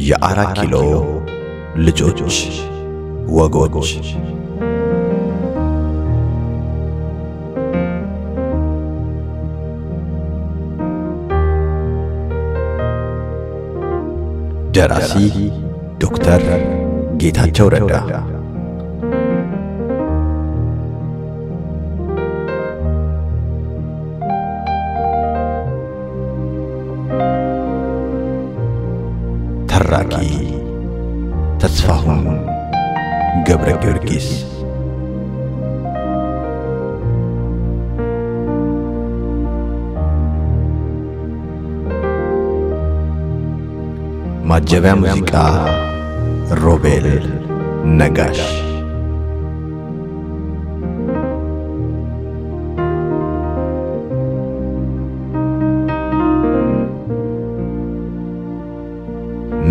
የአራት ኪሎ ልጆች ወጎች። ደራሲ ዶክተር ጌታቸው ረዳ ተራኪ ተስፋሁን ገብረ ጊዮርጊስ ማጀቢያ ሙዚቃ ሮቤል ነጋሽ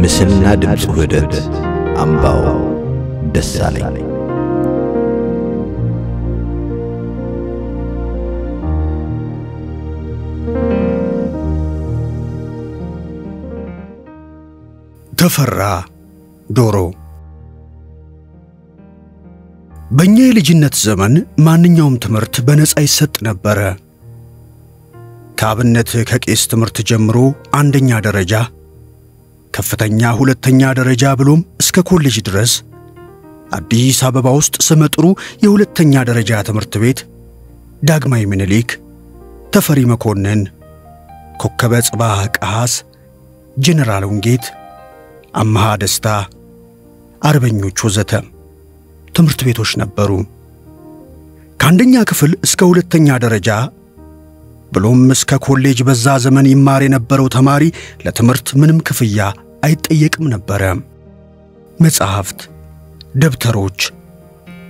ምስልና ድምፅ ውህደት አምባው ደሳለኝ ተፈራ ዶሮ በእኛ የልጅነት ዘመን ማንኛውም ትምህርት በነፃ ይሰጥ ነበረ። ከአብነት ከቄስ ትምህርት ጀምሮ አንደኛ ደረጃ፣ ከፍተኛ ሁለተኛ ደረጃ ብሎም እስከ ኮሌጅ ድረስ አዲስ አበባ ውስጥ ስመጥሩ የሁለተኛ ደረጃ ትምህርት ቤት ዳግማዊ ምኒልክ፣ ተፈሪ መኮንን፣ ኮከበ ጽባህ ቀኃሥ፣ ጄኔራል ውንጌት አምሃ ደስታ፣ አርበኞች ወዘተ ትምህርት ቤቶች ነበሩ። ከአንደኛ ክፍል እስከ ሁለተኛ ደረጃ ብሎም እስከ ኮሌጅ በዛ ዘመን ይማር የነበረው ተማሪ ለትምህርት ምንም ክፍያ አይጠየቅም ነበረ። መጻሕፍት፣ ደብተሮች፣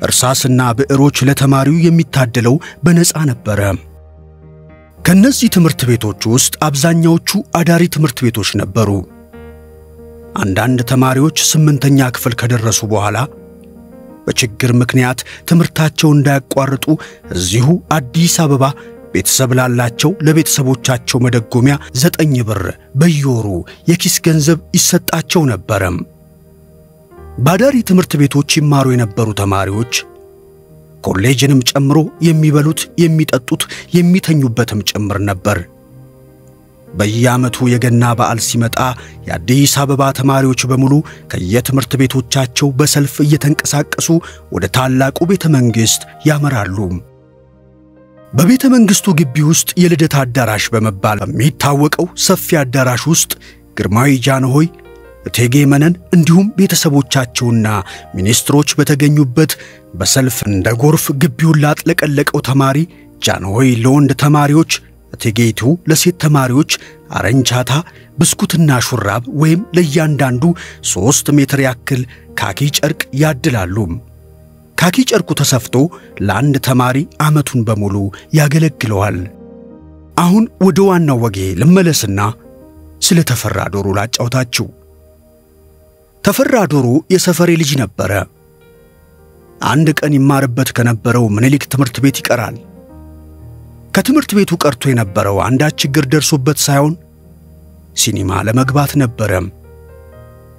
እርሳስና ብዕሮች ለተማሪው የሚታደለው በነፃ ነበረ። ከእነዚህ ትምህርት ቤቶች ውስጥ አብዛኛዎቹ አዳሪ ትምህርት ቤቶች ነበሩ። አንዳንድ ተማሪዎች ስምንተኛ ክፍል ከደረሱ በኋላ በችግር ምክንያት ትምህርታቸውን እንዳያቋርጡ እዚሁ አዲስ አበባ ቤተሰብ ላላቸው ለቤተሰቦቻቸው መደጎሚያ ዘጠኝ ብር በየወሩ የኪስ ገንዘብ ይሰጣቸው ነበረም። በአዳሪ ትምህርት ቤቶች ይማሩ የነበሩ ተማሪዎች ኮሌጅንም ጨምሮ የሚበሉት፣ የሚጠጡት፣ የሚተኙበትም ጭምር ነበር። በየዓመቱ የገና በዓል ሲመጣ የአዲስ አበባ ተማሪዎች በሙሉ ከየትምህርት ቤቶቻቸው በሰልፍ እየተንቀሳቀሱ ወደ ታላቁ ቤተ መንግሥት ያመራሉ። በቤተ መንግሥቱ ግቢ ውስጥ የልደት አዳራሽ በመባል በሚታወቀው ሰፊ አዳራሽ ውስጥ ግርማዊ ጃንሆይ፣ እቴጌ መነን እንዲሁም ቤተሰቦቻቸውና ሚኒስትሮች በተገኙበት በሰልፍ እንደ ጎርፍ ግቢውን ላጥለቀለቀው ተማሪ ጃንሆይ ለወንድ ተማሪዎች እቴጌይቱ ለሴት ተማሪዎች አረንቻታ፣ ብስኩትና ሹራብ ወይም ለእያንዳንዱ ሦስት ሜትር ያክል ካኪ ጨርቅ ያድላሉ። ካኪ ጨርቁ ተሰፍቶ ለአንድ ተማሪ ዓመቱን በሙሉ ያገለግለዋል። አሁን ወደ ዋናው ወጌ ልመለስና ስለ ተፈራ ዶሮ ላጫውታችሁ። ተፈራ ዶሮ የሰፈሬ ልጅ ነበረ። አንድ ቀን ይማርበት ከነበረው ምኒልክ ትምህርት ቤት ይቀራል። ከትምህርት ቤቱ ቀርቶ የነበረው አንዳች ችግር ደርሶበት ሳይሆን ሲኒማ ለመግባት ነበረ።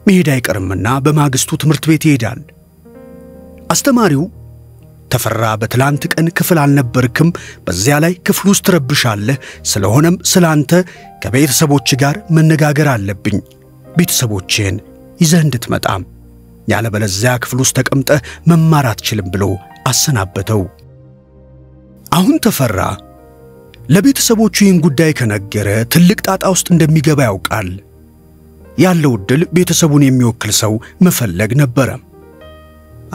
መሄድ አይቀርምና በማግስቱ ትምህርት ቤት ይሄዳል። አስተማሪው ተፈራ በትላንት ቀን ክፍል አልነበርክም፣ በዚያ ላይ ክፍል ውስጥ ትረብሻለህ። ስለሆነም ስለ አንተ ከቤተሰቦች ጋር መነጋገር አለብኝ። ቤተሰቦችህን ይዘህ እንድትመጣ፣ ያለበለዚያ ክፍል ውስጥ ተቀምጠህ መማር አትችልም ብሎ አሰናበተው። አሁን ተፈራ ለቤተሰቦቹ ይህን ጉዳይ ከነገረ ትልቅ ጣጣ ውስጥ እንደሚገባ ያውቃል። ያለው ዕድል ቤተሰቡን የሚወክል ሰው መፈለግ ነበረ።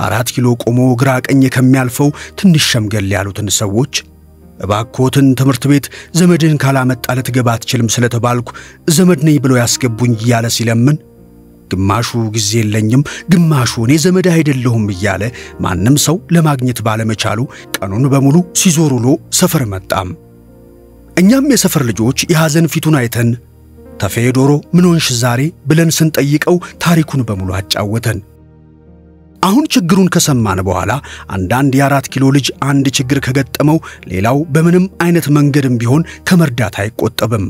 አራት ኪሎ ቆሞ ግራ ቀኝ ከሚያልፈው ትንሽ ሸምገል ያሉትን ሰዎች እባክዎትን ትምህርት ቤት ዘመድህን ካላመጣ ልትገባ አትችልም ስለተባልኩ ዘመድ ነኝ ብለው ያስገቡኝ እያለ ሲለምን፣ ግማሹ ጊዜ የለኝም፣ ግማሹ እኔ ዘመድ አይደለሁም እያለ ማንም ሰው ለማግኘት ባለመቻሉ ቀኑን በሙሉ ሲዞር ውሎ ሰፈር መጣም። እኛም የሰፈር ልጆች የሐዘን ፊቱን አይተን ተፌ ዶሮ ምን ሆንሽ ዛሬ ብለን ስንጠይቀው ታሪኩን በሙሉ አጫወተን። አሁን ችግሩን ከሰማን በኋላ አንዳንድ የአራት ኪሎ ልጅ አንድ ችግር ከገጠመው ሌላው በምንም አይነት መንገድም ቢሆን ከመርዳት አይቆጠብም።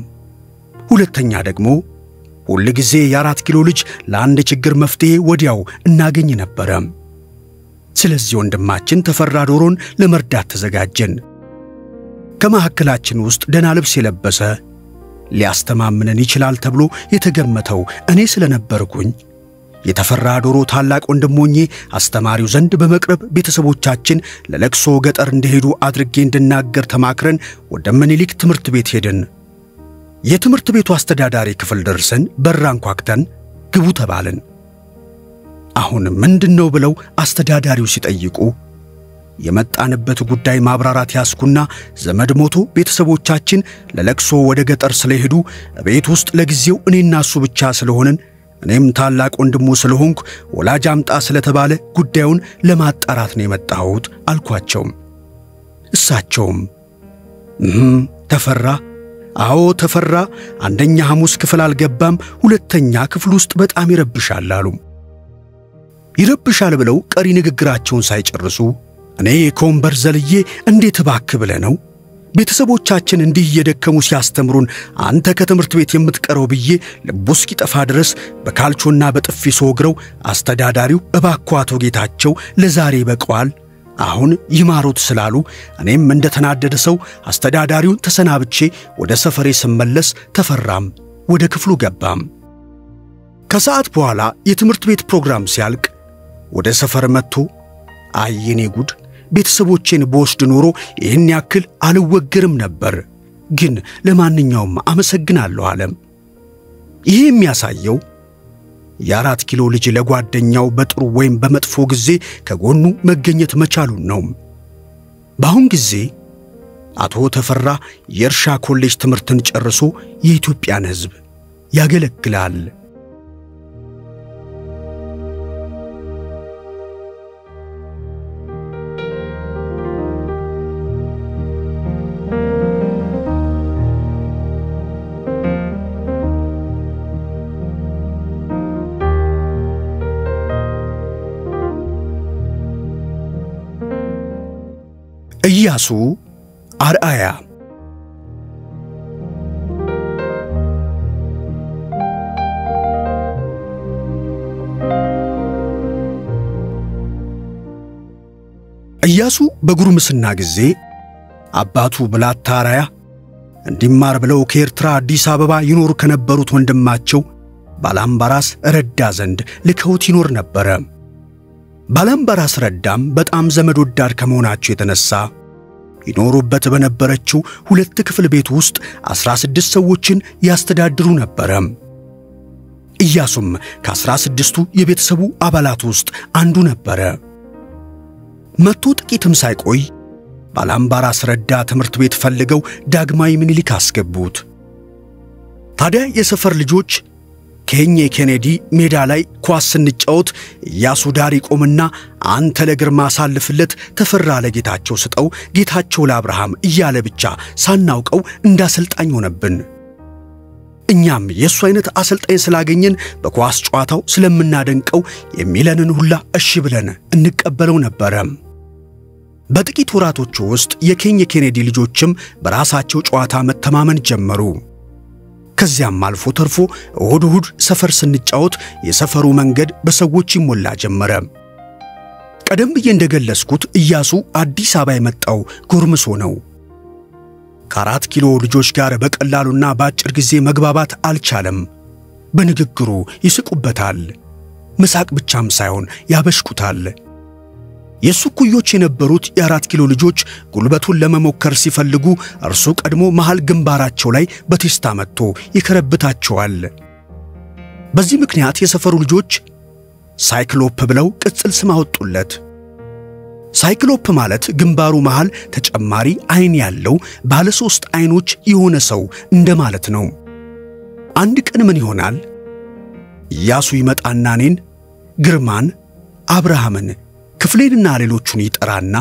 ሁለተኛ ደግሞ ሁል ጊዜ የአራት ኪሎ ልጅ ለአንድ ችግር መፍትሔ ወዲያው እናገኝ ነበረ። ስለዚህ ወንድማችን ተፈራ ዶሮን ለመርዳት ተዘጋጀን። ከመካከላችን ውስጥ ደህና ልብስ የለበሰ ሊያስተማምነን ይችላል ተብሎ የተገመተው እኔ ስለነበርኩኝ የተፈራ ዶሮ ታላቅ ወንድሞኜ አስተማሪው ዘንድ በመቅረብ ቤተሰቦቻችን ለለቅሶ ገጠር እንደሄዱ አድርጌ እንድናገር ተማክረን ወደ ምኒልክ ትምህርት ቤት ሄድን። የትምህርት ቤቱ አስተዳዳሪ ክፍል ደርሰን በር አንኳኩተን ግቡ ተባልን። አሁን ምንድን ነው ብለው አስተዳዳሪው ሲጠይቁ የመጣንበት ጉዳይ ማብራራት ያስኩና ዘመድ ሞቶ ቤተሰቦቻችን ለለቅሶ ወደ ገጠር ስለሄዱ ቤት ውስጥ ለጊዜው እኔና እሱ ብቻ ስለሆንን እኔም ታላቅ ወንድሙ ስለሆንኩ ወላጅ አምጣ ስለተባለ ጉዳዩን ለማጣራት ነው የመጣሁት አልኳቸው። እሳቸውም ተፈራ፣ አዎ ተፈራ አንደኛ ሐሙስ ክፍል አልገባም፣ ሁለተኛ ክፍል ውስጥ በጣም ይረብሻል አሉ። ይረብሻል ብለው ቀሪ ንግግራቸውን ሳይጨርሱ እኔ ከወንበር ዘልዬ እንዴት እባክህ ብለህ ነው ቤተሰቦቻችን እንዲህ እየደከሙ ሲያስተምሩን አንተ ከትምህርት ቤት የምትቀረው ብዬ ልቡ እስኪጠፋ ድረስ በካልቾና በጥፊ ስወግረው አስተዳዳሪው እባክዎ አቶ ጌታቸው ለዛሬ በቀዋል አሁን ይማሩት ስላሉ እኔም እንደተናደደ ሰው አስተዳዳሪውን ተሰናብቼ ወደ ሰፈሬ ስመለስ ተፈራም ወደ ክፍሉ ገባም። ከሰዓት በኋላ የትምህርት ቤት ፕሮግራም ሲያልቅ ወደ ሰፈር መጥቶ አየኔ ጉድ ቤተሰቦቼን በወስድ ኖሮ ይህን ያክል አልወገርም ነበር፣ ግን ለማንኛውም አመሰግናለሁ አለም። ይህ የሚያሳየው የአራት ኪሎ ልጅ ለጓደኛው በጥሩ ወይም በመጥፎ ጊዜ ከጎኑ መገኘት መቻሉን ነው። በአሁን ጊዜ አቶ ተፈራ የእርሻ ኮሌጅ ትምህርትን ጨርሶ የኢትዮጵያን ሕዝብ ያገለግላል። ኢያሱ አርአያ ኢያሱ በጉርምስና ጊዜ አባቱ ብላታ አርአያ እንዲማር ብለው ከኤርትራ አዲስ አበባ ይኖሩ ከነበሩት ወንድማቸው ባላምባራስ ረዳ ዘንድ ልከውት ይኖር ነበረ። ባላምባራስ ረዳም በጣም ዘመድ ወዳድ ከመሆናቸው የተነሳ ይኖሩበት በነበረችው ሁለት ክፍል ቤት ውስጥ ዐሥራ ስድስት ሰዎችን ያስተዳድሩ ነበረ። ኢያሱም ከዐሥራ ስድስቱ የቤተሰቡ አባላት ውስጥ አንዱ ነበረ። መጥቶ ጥቂትም ሳይቆይ ባላምባራስ ረዳ ትምህርት ቤት ፈልገው ዳግማዊ ምኒልክ አስገቡት። ታዲያ የሰፈር ልጆች ኬኜ ኬኔዲ ሜዳ ላይ ኳስ ስንጫወት ኢያሱ ዳር ይቆምና አንተ ለግርማ አሳልፍለት፣ ተፈራ ለጌታቸው ስጠው፣ ጌታቸው ለአብርሃም እያለ ብቻ ሳናውቀው እንዳሰልጣኝ ሆነብን። እኛም የእሱ አይነት አሰልጣኝ ስላገኘን በኳስ ጨዋታው ስለምናደንቀው የሚለንን ሁላ እሺ ብለን እንቀበለው ነበረ። በጥቂት ወራቶቹ ውስጥ የኬኝ ኬኔዲ ልጆችም በራሳቸው ጨዋታ መተማመን ጀመሩ። ከዚያም አልፎ ተርፎ እሁድ እሁድ ሰፈር ስንጫወት የሰፈሩ መንገድ በሰዎች ይሞላ ጀመረ። ቀደም ብዬ እንደገለጽኩት ኢያሱ አዲስ አበባ የመጣው ጎርምሶ ነው። ከአራት ኪሎ ልጆች ጋር በቀላሉና በአጭር ጊዜ መግባባት አልቻለም። በንግግሩ ይስቁበታል። መሳቅ ብቻም ሳይሆን ያበሽቁታል። የእሱ ኩዮች የነበሩት የአራት ኪሎ ልጆች ጉልበቱን ለመሞከር ሲፈልጉ እርሱ ቀድሞ መሃል ግንባራቸው ላይ በቴስታ መጥቶ ይከረብታቸዋል። በዚህ ምክንያት የሰፈሩ ልጆች ሳይክሎፕ ብለው ቅጽል ስም አወጡለት። ሳይክሎፕ ማለት ግንባሩ መሃል ተጨማሪ አይን ያለው ባለ ሦስት አይኖች የሆነ ሰው እንደማለት ነው። አንድ ቀን ምን ይሆናል? ኢያሱ ይመጣና እኔን፣ ግርማን፣ አብርሃምን ክፍሌንና ሌሎቹን ይጠራና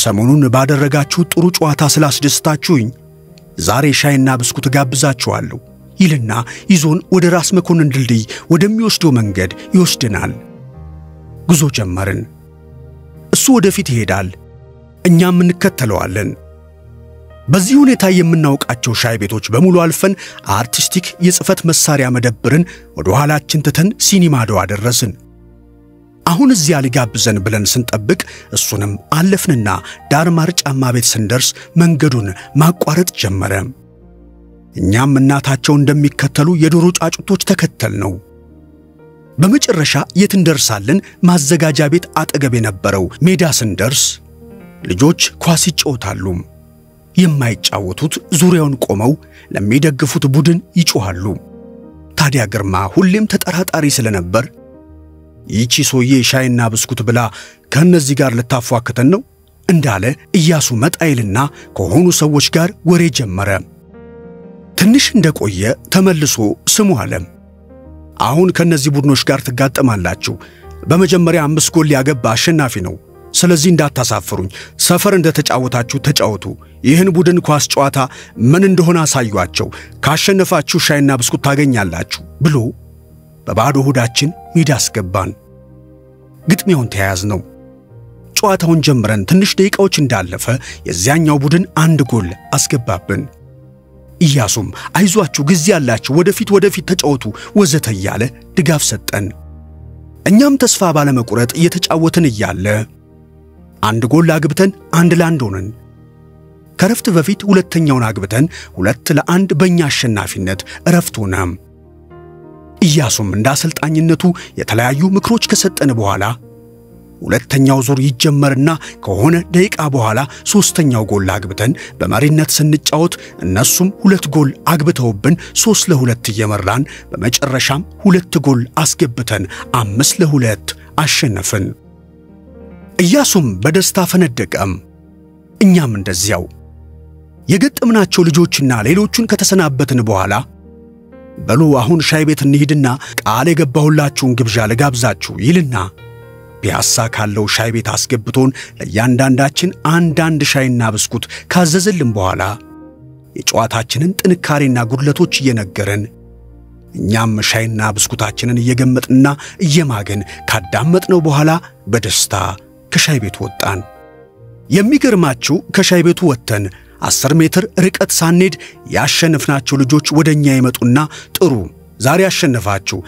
ሰሞኑን ባደረጋችሁ ጥሩ ጨዋታ ስላስደስታችሁኝ ዛሬ ሻይና ብስኩት ጋብዛችኋለሁ ይልና ይዞን ወደ ራስ መኮንን ድልድይ ወደሚወስደው መንገድ ይወስድናል። ጉዞ ጀመርን። እሱ ወደፊት ይሄዳል፣ እኛም እንከተለዋለን። በዚህ ሁኔታ የምናውቃቸው ሻይ ቤቶች በሙሉ አልፈን አርቲስቲክ የጽህፈት መሳሪያ መደብርን ወደ ኋላችን ትተን ሲኒማ አድዋ ደረስን። አሁን እዚያ ሊጋብዘን ብለን ስንጠብቅ እሱንም አለፍንና ዳርማር ጫማ ቤት ስንደርስ መንገዱን ማቋረጥ ጀመረ። እኛም እናታቸው እንደሚከተሉ የዶሮ ጫጩቶች ተከተል ነው። በመጨረሻ የት እንደርሳለን? ማዘጋጃ ቤት አጠገብ የነበረው ሜዳ ስንደርስ ልጆች ኳስ ይጫወታሉ። የማይጫወቱት ዙሪያውን ቆመው ለሚደግፉት ቡድን ይጮኻሉ። ታዲያ ግርማ ሁሌም ተጠራጣሪ ስለነበር ይቺ ሶዬ ሻይና ብስኩት ብላ ከእነዚህ ጋር ልታፏክተን ነው እንዳለ ኢያሱ መጣይልና ከሆኑ ሰዎች ጋር ወሬ ጀመረ። ትንሽ እንደቆየ ተመልሶ ስሙ አለ። አሁን ከእነዚህ ቡድኖች ጋር ትጋጠማላችሁ። በመጀመሪያ አምስት ጎል ያገባ አሸናፊ ነው። ስለዚህ እንዳታሳፍሩኝ፣ ሰፈር እንደተጫወታችሁ ተጫወቱ። ይህን ቡድን ኳስ ጨዋታ ምን እንደሆነ አሳዩአቸው። ካሸነፋችሁ ሻይና ብስኩት ታገኛላችሁ ብሎ በባዶ ሆዳችን ሜዳ አስገባን። ግጥሚያውን ተያያዝ ነው። ጨዋታውን ጀምረን ትንሽ ደቂቃዎች እንዳለፈ የዚያኛው ቡድን አንድ ጎል አስገባብን። ኢያሱም አይዟችሁ፣ ጊዜ ያላችሁ፣ ወደፊት ወደፊት ተጫወቱ ወዘተ እያለ ድጋፍ ሰጠን። እኛም ተስፋ ባለመቁረጥ እየተጫወትን እያለ አንድ ጎል አግብተን አንድ ለአንድ ሆነን ከረፍት በፊት ሁለተኛውን አግብተን ሁለት ለአንድ በእኛ አሸናፊነት እረፍት ሆነ። ኢያሱም እንደ አሰልጣኝነቱ የተለያዩ ምክሮች ከሰጠን በኋላ ሁለተኛው ዙር ይጀመርና ከሆነ ደቂቃ በኋላ ሦስተኛው ጎል አግብተን በመሪነት ስንጫወት እነሱም ሁለት ጎል አግብተውብን ሦስት ለሁለት እየመራን በመጨረሻም ሁለት ጎል አስገብተን አምስት ለሁለት አሸነፍን። ኢያሱም በደስታ ፈነደቀም፣ እኛም እንደዚያው። የገጠምናቸው ልጆችና ሌሎቹን ከተሰናበትን በኋላ በሉ አሁን ሻይ ቤት እንሂድና ቃል የገባሁላችሁን ግብዣ ልጋብዛችሁ ይልና ፒያሳ ካለው ሻይ ቤት አስገብቶን ለእያንዳንዳችን አንዳንድ ሻይና ብስኩት ካዘዘልን በኋላ የጨዋታችንን ጥንካሬና ጉድለቶች እየነገረን እኛም ሻይና ብስኩታችንን እየገመጥንና እየማግን ካዳመጥነው በኋላ በደስታ ከሻይ ቤቱ ወጣን። የሚገርማችሁ ከሻይ ቤቱ ወጥተን አስር ሜትር ርቀት ሳንሄድ ያሸነፍናቸው ልጆች ወደ እኛ ይመጡና ጥሩ ዛሬ አሸነፋችሁ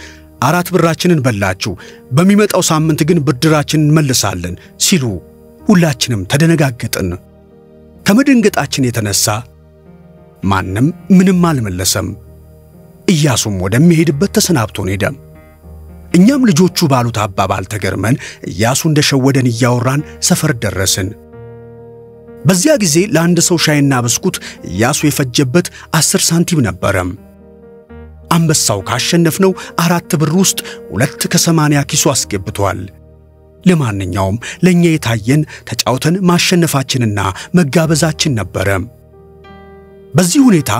አራት ብራችንን በላችሁ፣ በሚመጣው ሳምንት ግን ብድራችንን እንመልሳለን ሲሉ ሁላችንም ተደነጋገጥን። ከመደንገጣችን የተነሳ ማንም ምንም አልመለሰም። ኢያሱም ወደሚሄድበት ተሰናብቶን ሄደ። እኛም ልጆቹ ባሉት አባባል ተገርመን ኢያሱ እንደሸወደን እያወራን ሰፈር ደረስን። በዚያ ጊዜ ለአንድ ሰው ሻይና ብስኩት ኢያሱ የፈጀበት አስር ሳንቲም ነበረ። አንበሳው ካሸነፍነው አራት ብር ውስጥ ሁለት ከሰማንያ ኪሱ አስገብቷል። ለማንኛውም ለእኛ የታየን ተጫውተን ማሸነፋችንና መጋበዛችን ነበረ። በዚህ ሁኔታ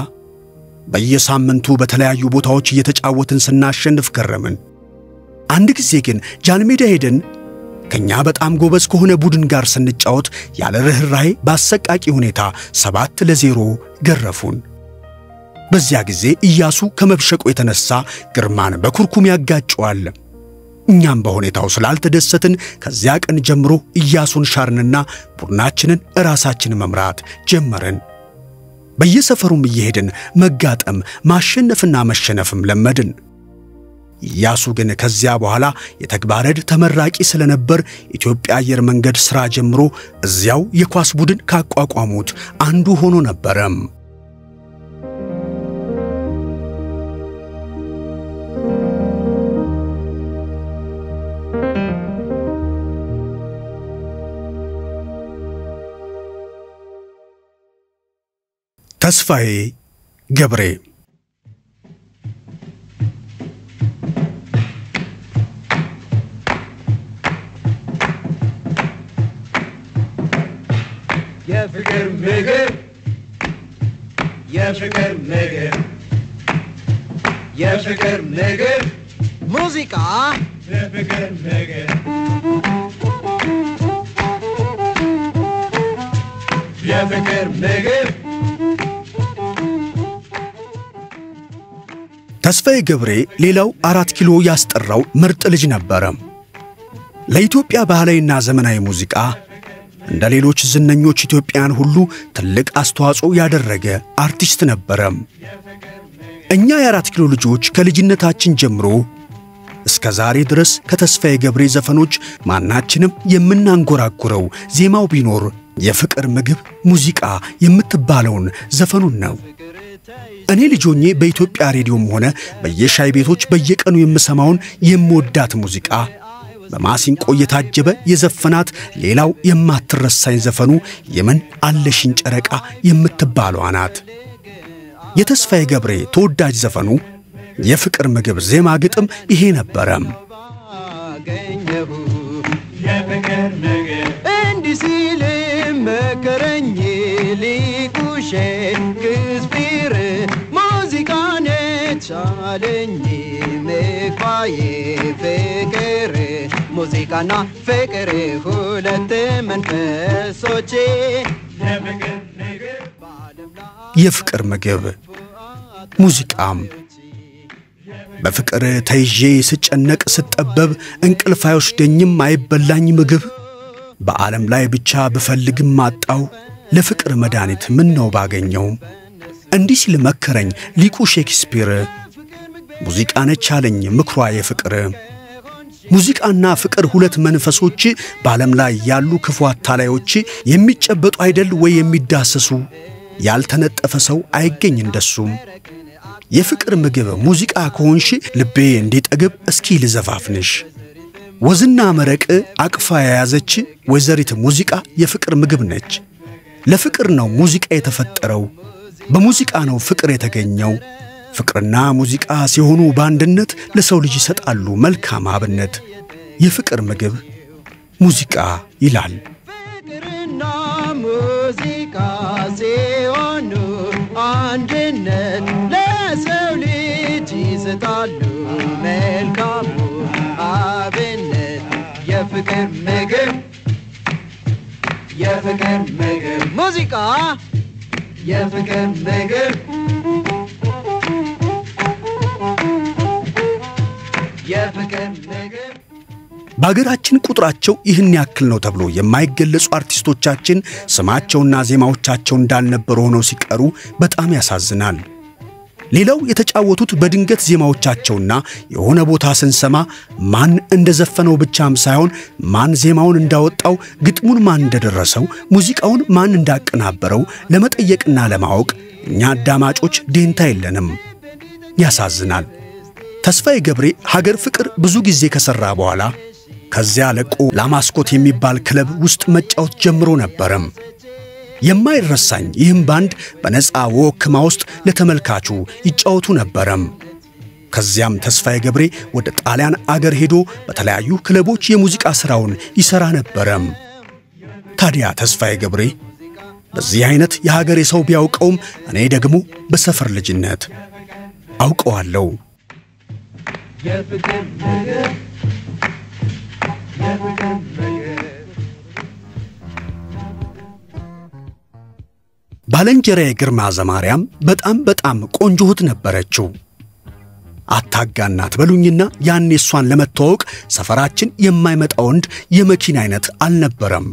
በየሳምንቱ በተለያዩ ቦታዎች እየተጫወትን ስናሸንፍ ከረምን። አንድ ጊዜ ግን ጃንሜዳ ሄደን ከኛ በጣም ጎበዝ ከሆነ ቡድን ጋር ስንጫወት ያለ ርኅራኄ በአሰቃቂ ሁኔታ ሰባት ለዜሮ ገረፉን። በዚያ ጊዜ ኢያሱ ከመብሸቁ የተነሳ ግርማን በኩርኩም ያጋጨዋል። እኛም በሁኔታው ስላልተደሰትን ከዚያ ቀን ጀምሮ ኢያሱን ሻርንና ቡድናችንን ራሳችን መምራት ጀመርን። በየሰፈሩም እየሄድን መጋጠም ማሸነፍና መሸነፍም ለመድን። ኢያሱ ግን ከዚያ በኋላ የተግባረ ዕድ ተመራቂ ስለነበር ኢትዮጵያ አየር መንገድ ሥራ ጀምሮ እዚያው የኳስ ቡድን ካቋቋሙት አንዱ ሆኖ ነበረም። ተስፋዬ ገብሬ የፍቅር ምግብ የፍቅር ምግብ የፍቅር ምግብ። ሙዚቃ የፍቅር ምግብ። የፍቅር ምግብ። ተስፋዬ ገብሬ ሌላው አራት ኪሎ ያስጠራው ምርጥ ልጅ ነበረ። ለኢትዮጵያ ባህላዊና ዘመናዊ ሙዚቃ እንደ ሌሎች ዝነኞች ኢትዮጵያን ሁሉ ትልቅ አስተዋጽኦ ያደረገ አርቲስት ነበረም። እኛ የአራት ኪሎ ልጆች ከልጅነታችን ጀምሮ እስከ ዛሬ ድረስ ከተስፋዬ ገብሬ ዘፈኖች ማናችንም የምናንጎራጉረው ዜማው ቢኖር የፍቅር ምግብ ሙዚቃ የምትባለውን ዘፈኑን ነው። እኔ ልጆኜ በኢትዮጵያ ሬዲዮም ሆነ በየሻይ ቤቶች በየቀኑ የምሰማውን የምወዳት ሙዚቃ በማሲንቆ እየታጀበ የዘፈናት ሌላው የማትረሳኝ ዘፈኑ የምን አለሽኝ ጨረቃ የምትባለዋ ናት። የተስፋዬ ገብሬ ተወዳጅ ዘፈኑ የፍቅር ምግብ ዜማ ግጥም ይሄ ነበረም። የፍቅር እንዲህ ሲል መከረኝ ሊቁ ሼክስፒር ሙዚቃ ነች አለኝ ምግባዬ ፍቅር ሙዚቃና ፍቅር ሁለት መንፈሶቼ። የፍቅር ምግብ ሙዚቃም። በፍቅር ተይዤ ስጨነቅ ስጠበብ እንቅልፍ አይወስደኝም አይበላኝ ምግብ። በዓለም ላይ ብቻ ብፈልግም አጣው ለፍቅር መድኃኒት ምን ነው ባገኘው? እንዲህ ሲል መከረኝ ሊቁ ሼክስፒር። ሙዚቃ ነች አለኝ ምክሯ የፍቅር ሙዚቃና ፍቅር ሁለት መንፈሶች በዓለም ላይ ያሉ ክፉ አታላዮች የሚጨበጡ አይደል ወይ የሚዳሰሱ ያልተነጠፈ ሰው አይገኝ እንደሱም የፍቅር ምግብ ሙዚቃ ከሆንሽ ልቤ እንዲጠግብ እስኪ ልዘፋፍንሽ ወዝና መረቅ አቅፋ የያዘች ወይዘሪት ሙዚቃ የፍቅር ምግብ ነች። ለፍቅር ነው ሙዚቃ የተፈጠረው፣ በሙዚቃ ነው ፍቅር የተገኘው። ፍቅርና ሙዚቃ ሲሆኑ በአንድነት ለሰው ልጅ ይሰጣሉ መልካም አብነት። የፍቅር ምግብ ሙዚቃ ይላል። ፍቅርና ሙዚቃ ሲሆኑ አንድነት ለሰው ልጅ ይሰጣሉ መልካሙ አብነት የፍቅር ምግብ የፍቅር ምግብ ሙዚቃ የፍቅር ምግብ በአገራችን ቁጥራቸው ይህን ያክል ነው ተብሎ የማይገለጹ አርቲስቶቻችን ስማቸውና ዜማዎቻቸው እንዳልነበሩ ሆነው ሲቀሩ በጣም ያሳዝናል። ሌላው የተጫወቱት በድንገት ዜማዎቻቸውና የሆነ ቦታ ስንሰማ ማን እንደዘፈነው ብቻም ሳይሆን ማን ዜማውን እንዳወጣው፣ ግጥሙን ማን እንደደረሰው፣ ሙዚቃውን ማን እንዳቀናበረው ለመጠየቅና ለማወቅ እኛ አዳማጮች ዴንታ የለንም። ያሳዝናል። ተስፋዬ ገብሬ ሀገር ፍቅር ብዙ ጊዜ ከሠራ በኋላ ከዚያ ለቆ ላማስኮት የሚባል ክለብ ውስጥ መጫወት ጀምሮ ነበረም። የማይረሳኝ ይህም ባንድ በነፃ ወክማ ውስጥ ለተመልካቹ ይጫወቱ ነበረም። ከዚያም ተስፋዬ ገብሬ ወደ ጣሊያን አገር ሄዶ በተለያዩ ክለቦች የሙዚቃ ሥራውን ይሠራ ነበረም። ታዲያ ተስፋዬ ገብሬ በዚህ አይነት የሀገሬ ሰው ቢያውቀውም እኔ ደግሞ በሰፈር ልጅነት አውቀዋለሁ። የፍቅር ምግብ ባለንጀራዬ ግርማ ዘማርያም በጣም በጣም ቆንጆ እህት ነበረችው። አታጋናት በሉኝና ያኔ እሷን ለመተዋወቅ ሰፈራችን የማይመጣ ወንድ የመኪና አይነት አልነበረም።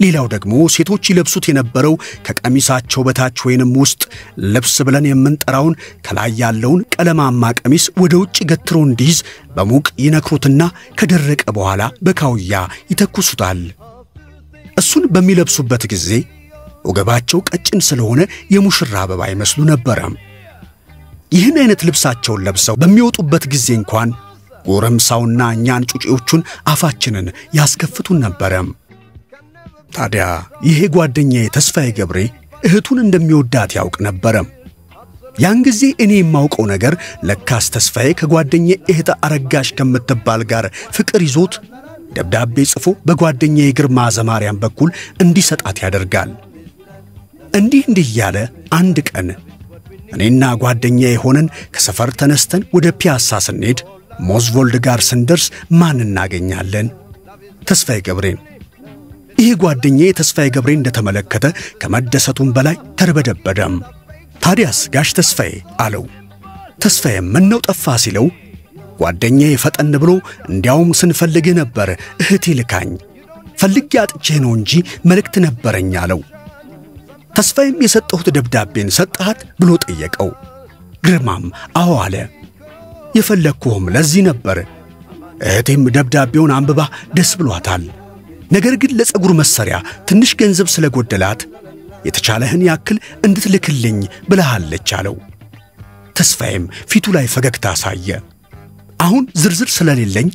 ሌላው ደግሞ ሴቶች ይለብሱት የነበረው ከቀሚሳቸው በታች ወይንም ውስጥ ልብስ ብለን የምንጠራውን ከላይ ያለውን ቀለማማ ቀሚስ ወደ ውጭ ገትሮ እንዲይዝ በሙቅ ይነክሩትና ከደረቀ በኋላ በካውያ ይተኩሱታል። እሱን በሚለብሱበት ጊዜ ወገባቸው ቀጭን ስለሆነ የሙሽራ አበባ ይመስሉ ነበረ። ይህን አይነት ልብሳቸውን ለብሰው በሚወጡበት ጊዜ እንኳን ጎረምሳውና እኛን ጩጬዎቹን አፋችንን ያስከፍቱን ነበረ። ታዲያ ይሄ ጓደኛዬ ተስፋዬ ገብሬ እህቱን እንደሚወዳት ያውቅ ነበረ። ያን ጊዜ እኔ የማውቀው ነገር ለካስ ተስፋዬ ከጓደኛዬ እህት አረጋሽ ከምትባል ጋር ፍቅር ይዞት ደብዳቤ ጽፎ በጓደኛዬ ግርማ ዘማርያም በኩል እንዲሰጣት ያደርጋል። እንዲህ እንዲህ እያለ አንድ ቀን እኔና ጓደኛዬ ሆነን ከሰፈር ተነስተን ወደ ፒያሳ ስንሄድ ሞዝቮልድ ጋር ስንደርስ ማን እናገኛለን? ተስፋዬ ገብሬን። ይህ ጓደኛዬ ተስፋዬ ገብሬ እንደተመለከተ ከመደሰቱም በላይ ተርበደበደም። ታዲያስ ጋሽ ተስፋዬ አለው። ተስፋዬም ምነው ጠፋ ሲለው ጓደኛዬ ፈጠን ብሎ እንዲያውም ስንፈልግህ ነበር እህቴ ልካኝ ፈልጌ አጥቼ ነው እንጂ መልእክት ነበረኝ አለው። ተስፋዬም የሰጠሁት ደብዳቤን ሰጠሃት ብሎ ጠየቀው። ግርማም አዎ አለ። የፈለግኩህም ለዚህ ነበር። እህቴም ደብዳቤውን አንብባ ደስ ብሏታል። ነገር ግን ለፀጉር መሠሪያ ትንሽ ገንዘብ ስለጎደላት የተቻለህን ያክል እንድትልክልኝ ብለሃለች አለው። ተስፋዬም ፊቱ ላይ ፈገግታ አሳየ። አሁን ዝርዝር ስለሌለኝ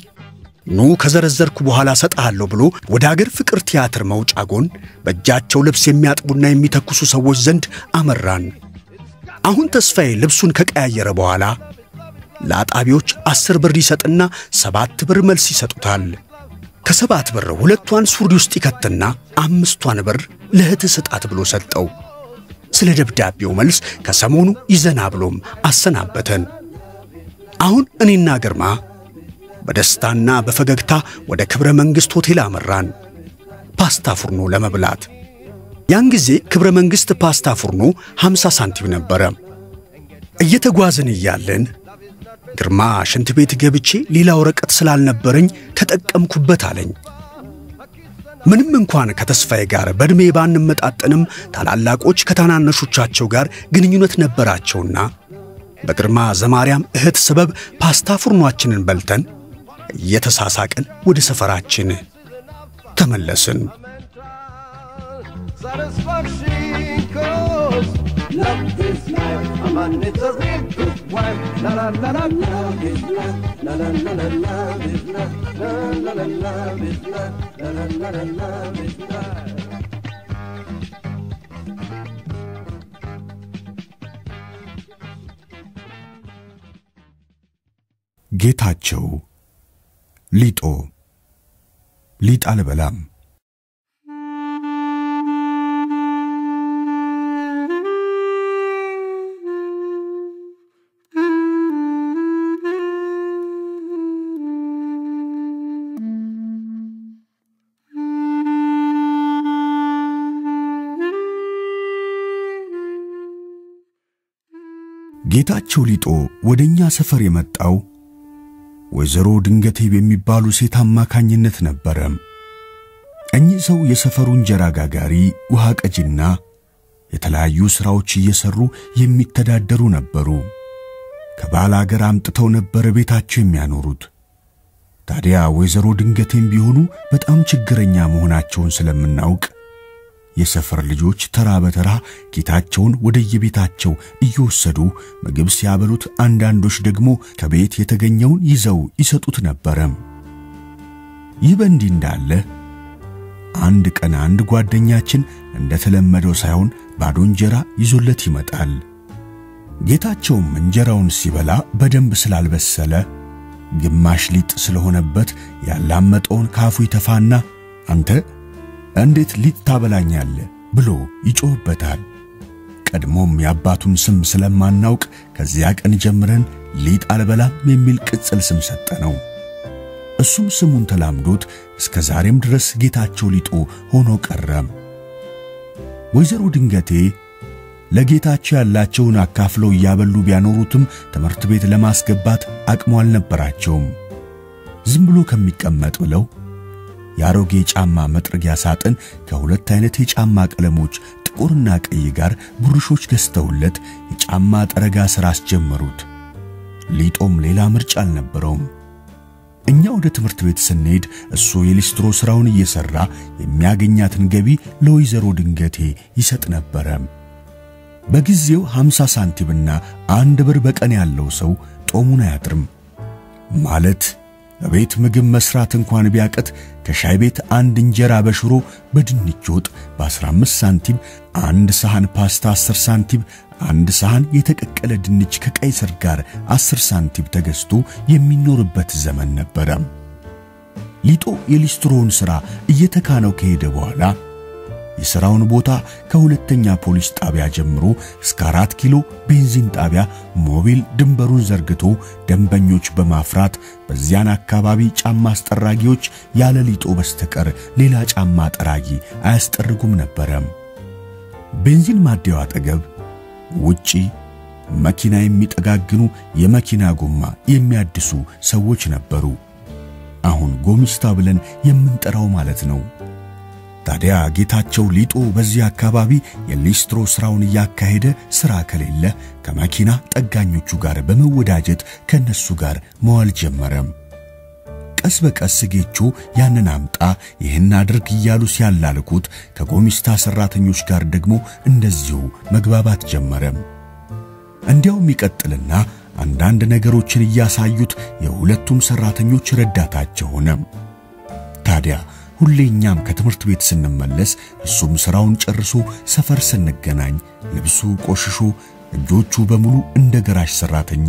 ኑ ከዘረዘርኩ በኋላ ሰጥሃለሁ ብሎ ወደ አገር ፍቅር ቲያትር መውጫ ጎን በእጃቸው ልብስ የሚያጥቡና የሚተኩሱ ሰዎች ዘንድ አመራን። አሁን ተስፋዬ ልብሱን ከቀያየረ በኋላ ለአጣቢዎች አስር ብር ይሰጥና ሰባት ብር መልስ ይሰጡታል። ከሰባት ብር ሁለቷን ሱሪ ውስጥ ይከትና አምስቷን ብር ለእህትህ ስጣት ብሎ ሰጠው። ስለ ደብዳቤው መልስ ከሰሞኑ ይዘና ብሎም አሰናበተን። አሁን እኔና ግርማ በደስታና በፈገግታ ወደ ክብረ መንግሥት ሆቴል አመራን ፓስታ ፉርኖ ለመብላት። ያን ጊዜ ክብረ መንግሥት ፓስታ ፉርኖ 50 ሳንቲም ነበረ። እየተጓዝን እያለን ግርማ ሽንት ቤት ገብቼ ሌላ ወረቀት ስላልነበረኝ ተጠቀምኩበት አለኝ። ምንም እንኳን ከተስፋዬ ጋር በዕድሜ ባንመጣጠንም ታላላቆች ከታናነሾቻቸው ጋር ግንኙነት ነበራቸውና በግርማ ዘማርያም እህት ሰበብ ፓስታ ፉርኗችንን በልተን እየተሳሳቅን ወደ ሰፈራችን ተመለስን። Satisfaction cause love is life. A man La la la la love is life. La la la la love is life. La la la love is life. La la la la love is life. ጌታቸው ሊጦ ሊጥ አልበላም። ጌታቸው ሊጦ ወደኛ ሰፈር የመጣው ወይዘሮ ድንገቴ በሚባሉ ሴት አማካኝነት ነበረ። እኚህ ሰው የሰፈሩ እንጀራ ጋጋሪ፣ ውሃ ቀጂና የተለያዩ ሥራዎች እየሰሩ የሚተዳደሩ ነበሩ። ከባል አገር አምጥተው ነበር ቤታቸው የሚያኖሩት። ታዲያ ወይዘሮ ድንገቴም ቢሆኑ በጣም ችግረኛ መሆናቸውን ስለምናውቅ የሰፈር ልጆች ተራ በተራ ጌታቸውን ወደየቤታቸው እየወሰዱ ምግብ ሲያበሉት፣ አንዳንዶች ደግሞ ከቤት የተገኘውን ይዘው ይሰጡት ነበረ። ይህ በእንዲህ እንዳለ አንድ ቀን አንድ ጓደኛችን እንደተለመደው ሳይሆን ባዶ እንጀራ ይዞለት ይመጣል። ጌታቸውም እንጀራውን ሲበላ በደንብ ስላልበሰለ ግማሽ ሊጥ ስለሆነበት ያላመጠውን ካፉ ይተፋና አንተ እንዴት ሊጥ ታበላኛለህ ብሎ ይጮህበታል። ቀድሞም የአባቱን ስም ስለማናውቅ ከዚያ ቀን ጀምረን ሊጥ አልበላም የሚል ቅጽል ስም ሰጠ ነው። እሱም ስሙን ተላምዶት እስከ ዛሬም ድረስ ጌታቸው ሊጦ ሆኖ ቀረም። ወይዘሮ ድንገቴ ለጌታቸው ያላቸውን አካፍለው እያበሉ ቢያኖሩትም ትምህርት ቤት ለማስገባት አቅሙ አልነበራቸውም። ዝም ብሎ ከሚቀመጥ ብለው የአሮጌ ጫማ መጥረጊያ ሳጥን ከሁለት አይነት የጫማ ቀለሞች ጥቁርና ቀይ ጋር ብሩሾች ገዝተውለት የጫማ ጠረጋ ሥራ አስጀመሩት። ሊጦም ሌላ ምርጫ አልነበረውም። እኛ ወደ ትምህርት ቤት ስንሄድ እሱ የሊስትሮ ሥራውን እየሠራ የሚያገኛትን ገቢ ለወይዘሮ ድንገቴ ይሰጥ ነበረ። በጊዜው 50 ሳንቲምና አንድ ብር በቀን ያለው ሰው ጦሙን አያጥርም ማለት በቤት ምግብ መስራት እንኳን ቢያቀት ከሻይ ቤት አንድ እንጀራ በሽሮ በድንች ወጥ በ15 ሳንቲም፣ አንድ ሳህን ፓስታ 10 ሳንቲም፣ አንድ ሳህን የተቀቀለ ድንች ከቀይ ስር ጋር 10 ሳንቲም ተገዝቶ የሚኖርበት ዘመን ነበረ። ሊጦ የሊስትሮውን ሥራ እየተካነው ከሄደ በኋላ የሥራውን ቦታ ከሁለተኛ ፖሊስ ጣቢያ ጀምሮ እስከ አራት ኪሎ ቤንዚን ጣቢያ ሞቢል ድንበሩን ዘርግቶ ደንበኞች በማፍራት በዚያን አካባቢ ጫማ አስጠራጊዎች ያለ ሊጦ በስተቀር ሌላ ጫማ ጠራጊ አያስጠርጉም ነበረ። ቤንዚን ማደያው አጠገብ ውጪ መኪና የሚጠጋግኑ የመኪና ጎማ የሚያድሱ ሰዎች ነበሩ። አሁን ጎሚስታ ብለን የምንጠራው ማለት ነው። ታዲያ ጌታቸው ሊጦ በዚህ አካባቢ የሊስትሮ ሥራውን እያካሄደ ሥራ ከሌለ ከመኪና ጠጋኞቹ ጋር በመወዳጀት ከነሱ ጋር መዋል ጀመረም። ቀስ በቀስ ጌቾ ያንን አምጣ ይህን አድርግ እያሉ ሲያላልኩት ከጎሚስታ ሠራተኞች ጋር ደግሞ እንደዚሁ መግባባት ጀመረም። እንዲያውም ይቀጥልና አንዳንድ ነገሮችን እያሳዩት የሁለቱም ሠራተኞች ረዳታቸው ሆነም። ታዲያ ሁሌ እኛም ከትምህርት ቤት ስንመለስ እሱም ሥራውን ጨርሶ ሰፈር ስንገናኝ ልብሱ ቆሽሾ እጆቹ በሙሉ እንደ ገራሽ ሠራተኛ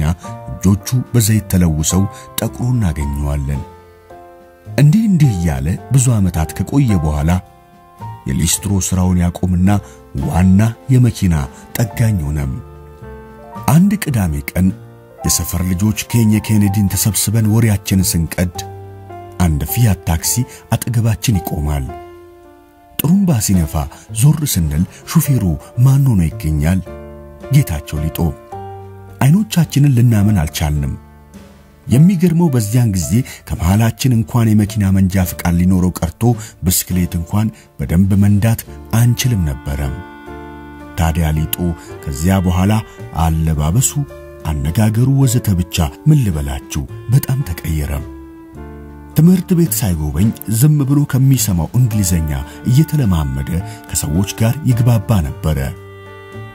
እጆቹ በዘይት ተለውሰው ጠቁሮ እናገኘዋለን። እንዲህ እንዲህ እያለ ብዙ ዓመታት ከቆየ በኋላ የሊስትሮ ሥራውን ያቆምና ዋና የመኪና ጠጋኝ ሆነም። አንድ ቅዳሜ ቀን የሰፈር ልጆች ኬኝ ኬኔዲን ተሰብስበን ወሬያችንን ስንቀድ አንድ ፊያት ታክሲ አጠገባችን ይቆማል። ጥሩምባ ሲነፋ ዞር ስንል ሹፌሩ ማን ሆኖ ይገኛል? ጌታቸው ሊጦ። አይኖቻችንን ልናምን አልቻልንም። የሚገርመው በዚያን ጊዜ ከመሃላችን እንኳን የመኪና መንጃ ፍቃድ ሊኖረው ቀርቶ ብስክሌት እንኳን በደንብ መንዳት አንችልም ነበረም። ታዲያ ሊጦ ከዚያ በኋላ አለባበሱ፣ አነጋገሩ ወዘተ ብቻ ምን ልበላችሁ በጣም ተቀየረም። ትምህርት ቤት ሳይጎበኝ ዝም ብሎ ከሚሰማው እንግሊዘኛ እየተለማመደ ከሰዎች ጋር ይግባባ ነበረ።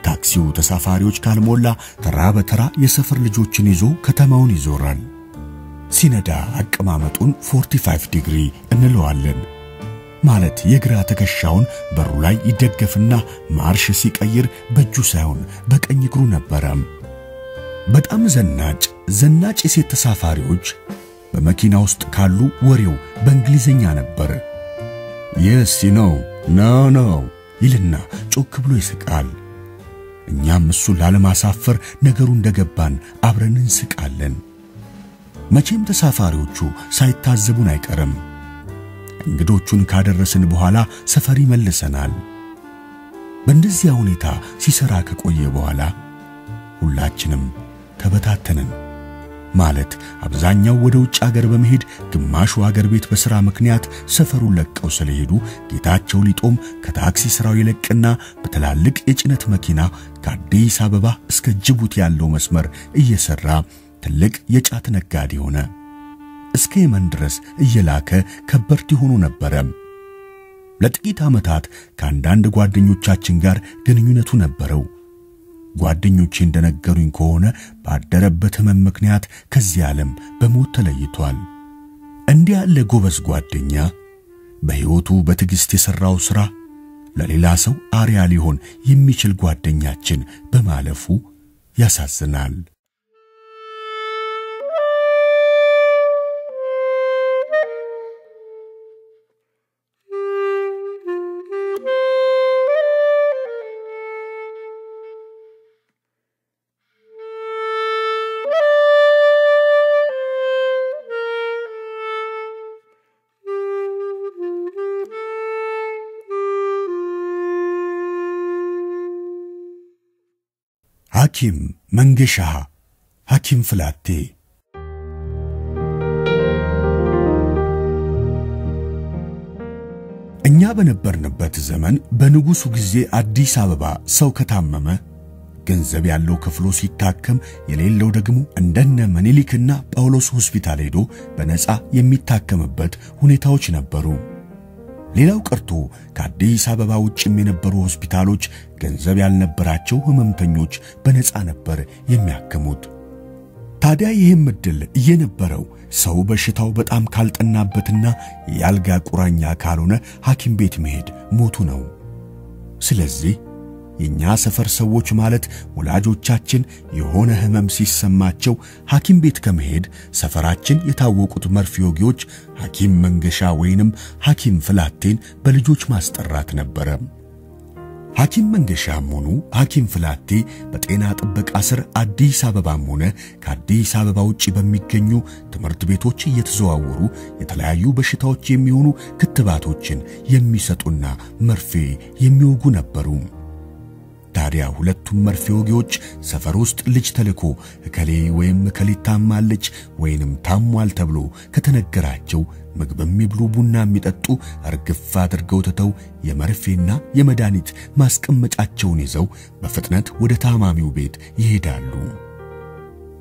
ታክሲው ተሳፋሪዎች ካልሞላ ተራ በተራ የሰፈር ልጆችን ይዞ ከተማውን ይዞራል። ሲነዳ አቀማመጡን 45 ዲግሪ እንለዋለን። ማለት የግራ ትከሻውን በሩ ላይ ይደገፍና ማርሽ ሲቀይር በእጁ ሳይሆን በቀኝ እግሩ ነበረም። በጣም ዘናጭ ዘናጭ የሴት ተሳፋሪዎች በመኪና ውስጥ ካሉ ወሬው በእንግሊዘኛ ነበር። yes ነው no no ይልና ጮክ ብሎ ይስቃል። እኛም እሱን ላለማሳፈር ነገሩ እንደገባን አብረን እንስቃለን። መቼም ተሳፋሪዎቹ ሳይታዘቡን አይቀርም። እንግዶቹን ካደረስን በኋላ ሰፈር ይመልሰናል። በእንደዚያ ሁኔታ ሲሰራ ከቆየ በኋላ ሁላችንም ተበታተንን። ማለት አብዛኛው ወደ ውጭ አገር በመሄድ ግማሹ አገር ቤት በሥራ ምክንያት ሰፈሩን ለቀው ስለሄዱ ጌታቸው ሊጦም ከታክሲ ሥራው ይለቅና በትላልቅ የጭነት መኪና ከአዲስ አበባ እስከ ጅቡቲ ያለው መስመር እየሠራ ትልቅ የጫት ነጋዴ ሆነ። እስከ የመን ድረስ እየላከ ከበርቴ ሆኖ ነበረ። ለጥቂት ዓመታት ከአንዳንድ ጓደኞቻችን ጋር ግንኙነቱ ነበረው። ጓደኞቼ እንደነገሩኝ ከሆነ ባደረበት ሕመም ምክንያት ከዚህ ዓለም በሞት ተለይቷል። እንዲህ ያለ ጎበዝ ጓደኛ በሕይወቱ በትዕግሥት የሠራው ሥራ ለሌላ ሰው አርያ ሊሆን የሚችል ጓደኛችን በማለፉ ያሳዝናል። ሐኪም መንገሻ ሐኪም ፍላቴ እኛ በነበርንበት ዘመን በንጉሡ ጊዜ አዲስ አበባ ሰው ከታመመ ገንዘብ ያለው ከፍሎ ሲታከም የሌለው ደግሞ እንደነ ምኒልክና ጳውሎስ ሆስፒታል ሄዶ በነፃ የሚታከምበት ሁኔታዎች ነበሩ። ሌላው ቀርቶ ከአዲስ አበባ ውጭም የነበሩ ሆስፒታሎች ገንዘብ ያልነበራቸው ሕመምተኞች በነፃ ነበር የሚያክሙት። ታዲያ ይህም ዕድል እየነበረው ሰው በሽታው በጣም ካልጠናበትና የአልጋ ቁራኛ ካልሆነ ሐኪም ቤት መሄድ ሞቱ ነው። ስለዚህ የኛ ሰፈር ሰዎች ማለት ወላጆቻችን የሆነ ህመም ሲሰማቸው ሐኪም ቤት ከመሄድ ሰፈራችን የታወቁት መርፌ ወጊዎች ሐኪም መንገሻ ወይንም ሐኪም ፍላቴን በልጆች ማስጠራት ነበረ። ሐኪም መንገሻም ሆኑ ሐኪም ፍላቴ በጤና ጥበቃ ስር አዲስ አበባም ሆነ ከአዲስ አበባ ውጪ በሚገኙ ትምህርት ቤቶች እየተዘዋወሩ የተለያዩ በሽታዎች የሚሆኑ ክትባቶችን የሚሰጡና መርፌ የሚወጉ ነበሩ። ታዲያ ሁለቱም መርፌ ወጊዎች ሰፈር ውስጥ ልጅ ተልኮ እከሌ ወይም እከሊት ታማለች ወይንም ታሟል ተብሎ ከተነገራቸው ምግብ የሚብሉ ቡና የሚጠጡ እርግፍ አድርገው ትተው የመርፌና የመድኃኒት ማስቀመጫቸውን ይዘው በፍጥነት ወደ ታማሚው ቤት ይሄዳሉ።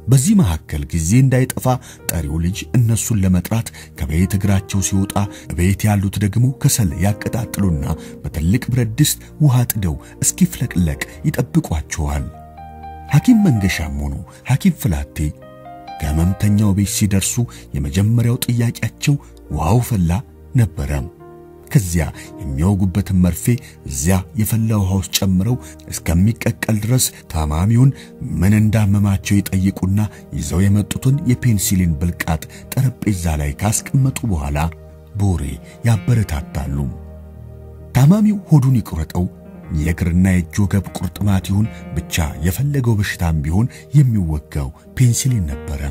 በዚህ መካከል ጊዜ እንዳይጠፋ ጠሪው ልጅ እነሱን ለመጥራት ከቤት እግራቸው ሲወጣ ቤት ያሉት ደግሞ ከሰል ያቀጣጥሉና በትልቅ ብረት ድስት ውሃ ጥደው እስኪፍለቅለቅ ይጠብቋቸዋል። ሐኪም መንገሻም ሆኑ ሐኪም ፍላቴ ከሕመምተኛው ቤት ሲደርሱ የመጀመሪያው ጥያቄያቸው ውሃው ፈላ ነበረም። ከዚያ የሚወጉበትን መርፌ እዚያ የፈላ ውሃ ውስጥ ጨምረው እስከሚቀቀል ድረስ ታማሚውን ምን እንዳመማቸው ይጠይቁና ይዘው የመጡትን የፔንሲሊን ብልቃጥ ጠረጴዛ ላይ ካስቀመጡ በኋላ በወሬ ያበረታታሉ። ታማሚው ሆዱን ይቁረጠው፣ የእግርና የእጅ ወገብ ቁርጥማት ይሁን ብቻ የፈለገው በሽታም ቢሆን የሚወጋው ፔንሲሊን ነበረ።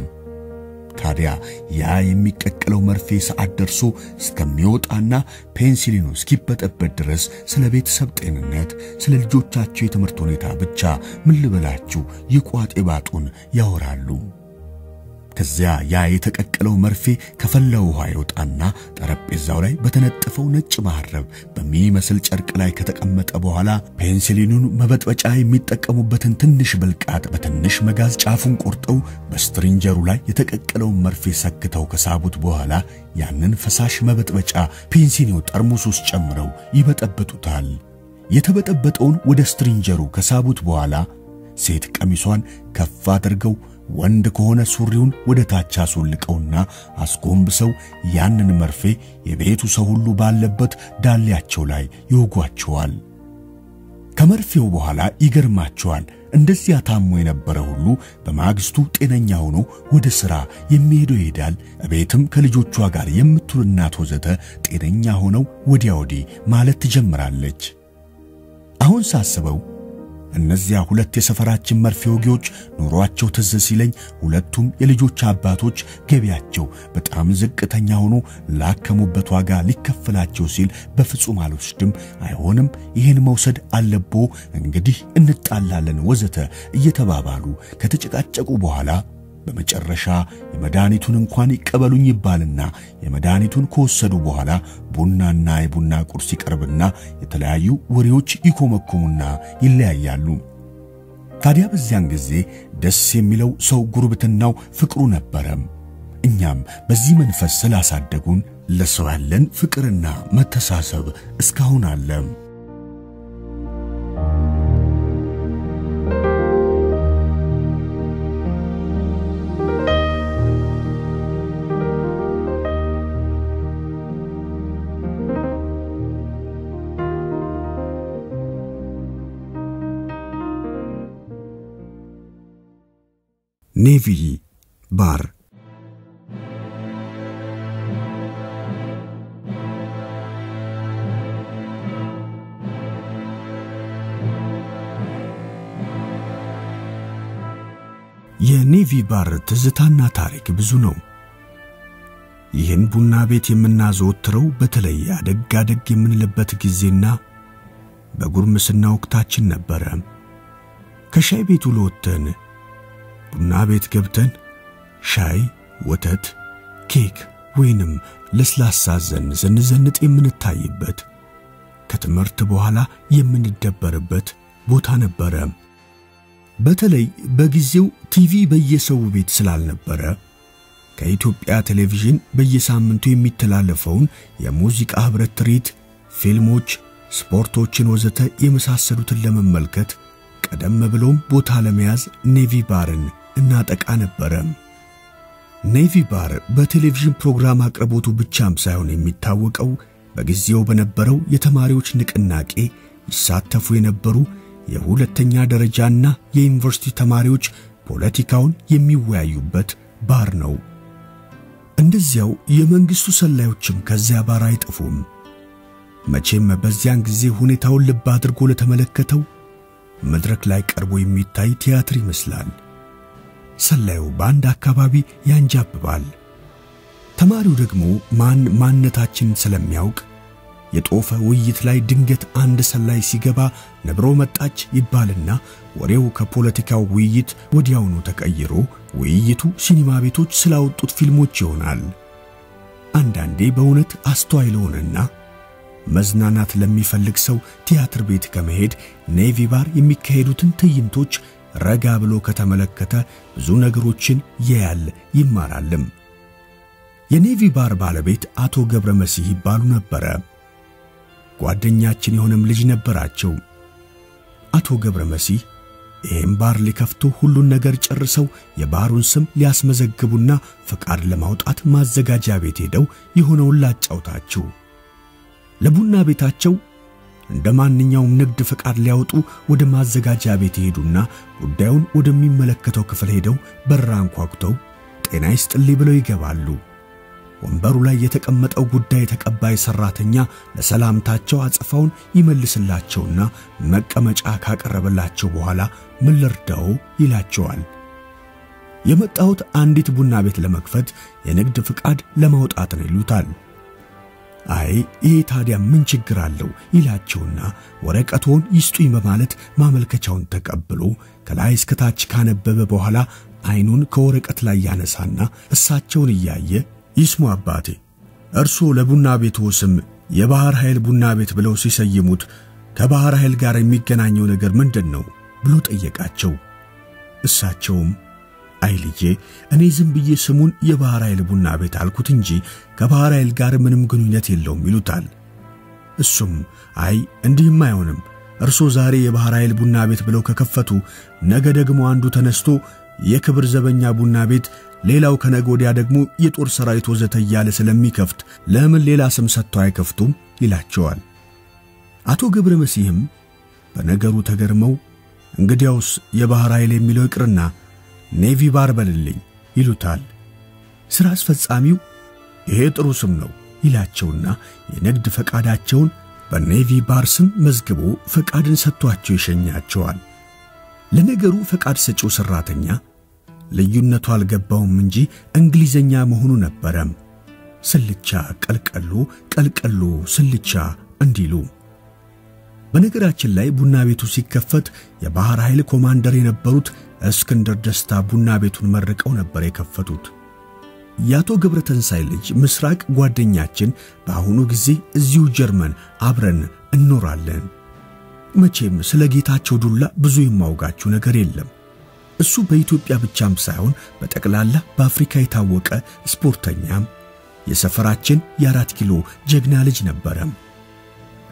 ታዲያ ያ የሚቀቀለው መርፌ ሰዓት ደርሶ እስከሚወጣና ፔንሲሊኑ እስኪበጠበት ድረስ ስለ ቤተሰብ ጤንነት፣ ስለ ልጆቻቸው የትምህርት ሁኔታ ብቻ ምን ልበላችሁ የቋጤ ባጡን ያወራሉ። ከዚያ ያ የተቀቀለው መርፌ ከፈላው ውሃ ይወጣና ጠረጴዛው ላይ በተነጠፈው ነጭ መሐረብ በሚመስል ጨርቅ ላይ ከተቀመጠ በኋላ ፔንሲሊኑን መበጥበጫ የሚጠቀሙበትን ትንሽ ብልቃጥ በትንሽ መጋዝ ጫፉን ቆርጠው በስትሪንጀሩ ላይ የተቀቀለውን መርፌ ሰክተው ከሳቡት በኋላ ያንን ፈሳሽ መበጥበጫ ፔንሲሊኑ ጠርሙስ ውስጥ ጨምረው ይበጠብጡታል። የተበጠበጠውን ወደ ስትሪንጀሩ ከሳቡት በኋላ ሴት ቀሚሷን ከፍ አድርገው ወንድ ከሆነ ሱሪውን ወደ ታች አስወልቀውና አስጎንብሰው ያንን መርፌ የቤቱ ሰው ሁሉ ባለበት ዳሌያቸው ላይ ይወጓቸዋል። ከመርፌው በኋላ ይገርማቸዋል። እንደዚያ ታሞ የነበረ ሁሉ በማግስቱ ጤነኛ ሆኖ ወደ ሥራ የሚሄደው ይሄዳል። ቤትም ከልጆቿ ጋር የምትውል እናት ወዘተ ጤነኛ ሆነው ወዲያ ወዲህ ማለት ትጀምራለች። አሁን ሳስበው እነዚያ ሁለት የሰፈራችን መርፌ ወጊዎች ኑሯቸው ትዝ ሲለኝ ሁለቱም የልጆች አባቶች ገቢያቸው በጣም ዝቅተኛ ሆኖ ላከሙበት ዋጋ ሊከፈላቸው ሲል በፍጹም አልወስድም፣ አይሆንም፣ ይህን መውሰድ አለቦ፣ እንግዲህ እንጣላለን ወዘተ እየተባባሉ ከተጨቃጨቁ በኋላ በመጨረሻ የመድኃኒቱን እንኳን ይቀበሉኝ ይባልና የመድኃኒቱን ከወሰዱ በኋላ ቡናና የቡና ቁርስ ይቀርብና የተለያዩ ወሬዎች ይኮመኩሙና ይለያያሉ። ታዲያ በዚያን ጊዜ ደስ የሚለው ሰው ጉርብትናው ፍቅሩ ነበረም። እኛም በዚህ መንፈስ ስላሳደጉን ለሰው ያለን ፍቅርና መተሳሰብ እስካሁን አለም። ኔቪ ባር የኔቪ ባር ትዝታና ታሪክ ብዙ ነው። ይህን ቡና ቤት የምናዘወትረው በተለይ አደግ አደግ የምንልበት ጊዜና በጉርምስና ወቅታችን ነበረ። ከሻይ ቤቱ ለወጥተን ቡና ቤት ገብተን ሻይ፣ ወተት፣ ኬክ ወይንም ለስላሳ ዘን ዘንዘንጥ የምንታይበት ከትምህርት በኋላ የምንደበርበት ቦታ ነበረ። በተለይ በጊዜው ቲቪ በየሰው ቤት ስላልነበረ ከኢትዮጵያ ቴሌቪዥን በየሳምንቱ የሚተላለፈውን የሙዚቃ ኅብረት ትርኢት፣ ፊልሞች፣ ስፖርቶችን ወዘተ የመሳሰሉትን ለመመልከት ቀደም ብሎም ቦታ ለመያዝ ኔቪ ባርን እናጠቃ ነበረ። ኔቪ ባር በቴሌቪዥን ፕሮግራም አቅርቦቱ ብቻም ሳይሆን የሚታወቀው በጊዜው በነበረው የተማሪዎች ንቅናቄ ይሳተፉ የነበሩ የሁለተኛ ደረጃና የዩኒቨርሲቲ ተማሪዎች ፖለቲካውን የሚወያዩበት ባር ነው። እንደዚያው የመንግስቱ ሰላዮችም ከዚያ ባር አይጠፉም። መቼም በዚያን ጊዜ ሁኔታውን ልብ አድርጎ ለተመለከተው መድረክ ላይ ቀርቦ የሚታይ ቲያትር ይመስላል። ሰላዩ በአንድ አካባቢ ያንጃብባል። ተማሪው ደግሞ ማን ማንነታችንን ስለሚያውቅ የጦፈ ውይይት ላይ ድንገት አንድ ሰላይ ሲገባ ነብሮ መጣች ይባልና ወሬው ከፖለቲካው ውይይት ወዲያውኑ ተቀይሮ ውይይቱ ሲኒማ ቤቶች ስላወጡት ፊልሞች ይሆናል። አንዳንዴ በእውነት አስተዋይ ለሆነና መዝናናት ለሚፈልግ ሰው ቲያትር ቤት ከመሄድ ኔቪ ባር የሚካሄዱትን ትዕይንቶች ረጋ ብሎ ከተመለከተ ብዙ ነገሮችን ያያል ይማራልም። የኔቪ ባር ባለቤት አቶ ገብረ መሲህ ይባሉ ነበረ። ጓደኛችን የሆነም ልጅ ነበራቸው። አቶ ገብረ መሲህ ይህም ባር ሊከፍቱ ሁሉን ነገር ጨርሰው የባሩን ስም ሊያስመዘግቡና ፈቃድ ለማውጣት ማዘጋጃ ቤት ሄደው የሆነውን ላጫውታችሁ። ለቡና ቤታቸው እንደ ማንኛውም ንግድ ፈቃድ ሊያወጡ ወደ ማዘጋጃ ቤት ይሄዱና ጉዳዩን ወደሚመለከተው ክፍል ሄደው በራ አንኳኩተው ጤና ይስጥልኝ ብለው ይገባሉ። ወንበሩ ላይ የተቀመጠው ጉዳይ ተቀባይ ሰራተኛ ለሰላምታቸው አጽፋውን ይመልስላቸውና መቀመጫ ካቀረበላቸው በኋላ ምን ልርዳው ይላቸዋል። የመጣሁት አንዲት ቡና ቤት ለመክፈት የንግድ ፍቃድ ለማውጣት ነው ይሉታል። አይ ይሄ ታዲያ ምን ችግር አለው ይላቸውና ወረቀቶን ይስጡኝ በማለት ማመልከቻውን ተቀብሎ ከላይ እስከታች ካነበበ በኋላ አይኑን ከወረቀት ላይ ያነሳና እሳቸውን እያየ ይስሙ አባቴ፣ እርስዎ ለቡና ቤቱ ስም የባህር ኃይል ቡና ቤት ብለው ሲሰይሙት ከባህር ኃይል ጋር የሚገናኘው ነገር ምንድን ነው ብሎ ጠየቃቸው። እሳቸውም አይ ልጄ፣ እኔ ዝም ብዬ ስሙን የባህር ኃይል ቡና ቤት አልኩት እንጂ ከባህር ኃይል ጋር ምንም ግንኙነት የለውም ይሉታል። እሱም አይ እንዲህም አይሆንም፣ እርስዎ ዛሬ የባህር ኃይል ቡና ቤት ብለው ከከፈቱ ነገ ደግሞ አንዱ ተነስቶ የክብር ዘበኛ ቡና ቤት ሌላው ከነገ ወዲያ ደግሞ የጦር ሰራዊት ወዘተ እያለ ስለሚከፍት ለምን ሌላ ስም ሰጥተው አይከፍቱም ይላቸዋል። አቶ ገብረ መሲህም በነገሩ ተገርመው እንግዲያውስ የባህር ኃይል የሚለው ይቅርና ኔቪ ባር በልልኝ ይሉታል። ሥራ አስፈጻሚው ይሄ ጥሩ ስም ነው ይላቸውና የንግድ ፈቃዳቸውን በኔቪ ባር ስም መዝግቦ ፈቃድን ሰጥቷቸው ይሸኛቸዋል። ለነገሩ ፈቃድ ሰጪው ሠራተኛ ልዩነቱ አልገባውም እንጂ እንግሊዘኛ መሆኑ ነበረም። ስልቻ ቀልቀሎ፣ ቀልቀሎ ስልቻ እንዲሉ። በነገራችን ላይ ቡና ቤቱ ሲከፈት የባህር ኃይል ኮማንደር የነበሩት እስክንድር ደስታ ቡና ቤቱን መርቀው ነበር የከፈቱት። የአቶ ገብረ ተንሳይ ልጅ ምስራቅ ጓደኛችን በአሁኑ ጊዜ እዚሁ ጀርመን አብረን እንኖራለን። መቼም ስለ ጌታቸው ዱላ ብዙ የማውጋችሁ ነገር የለም። እሱ በኢትዮጵያ ብቻም ሳይሆን በጠቅላላ በአፍሪካ የታወቀ ስፖርተኛም የሰፈራችን የአራት ኪሎ ጀግና ልጅ ነበረም።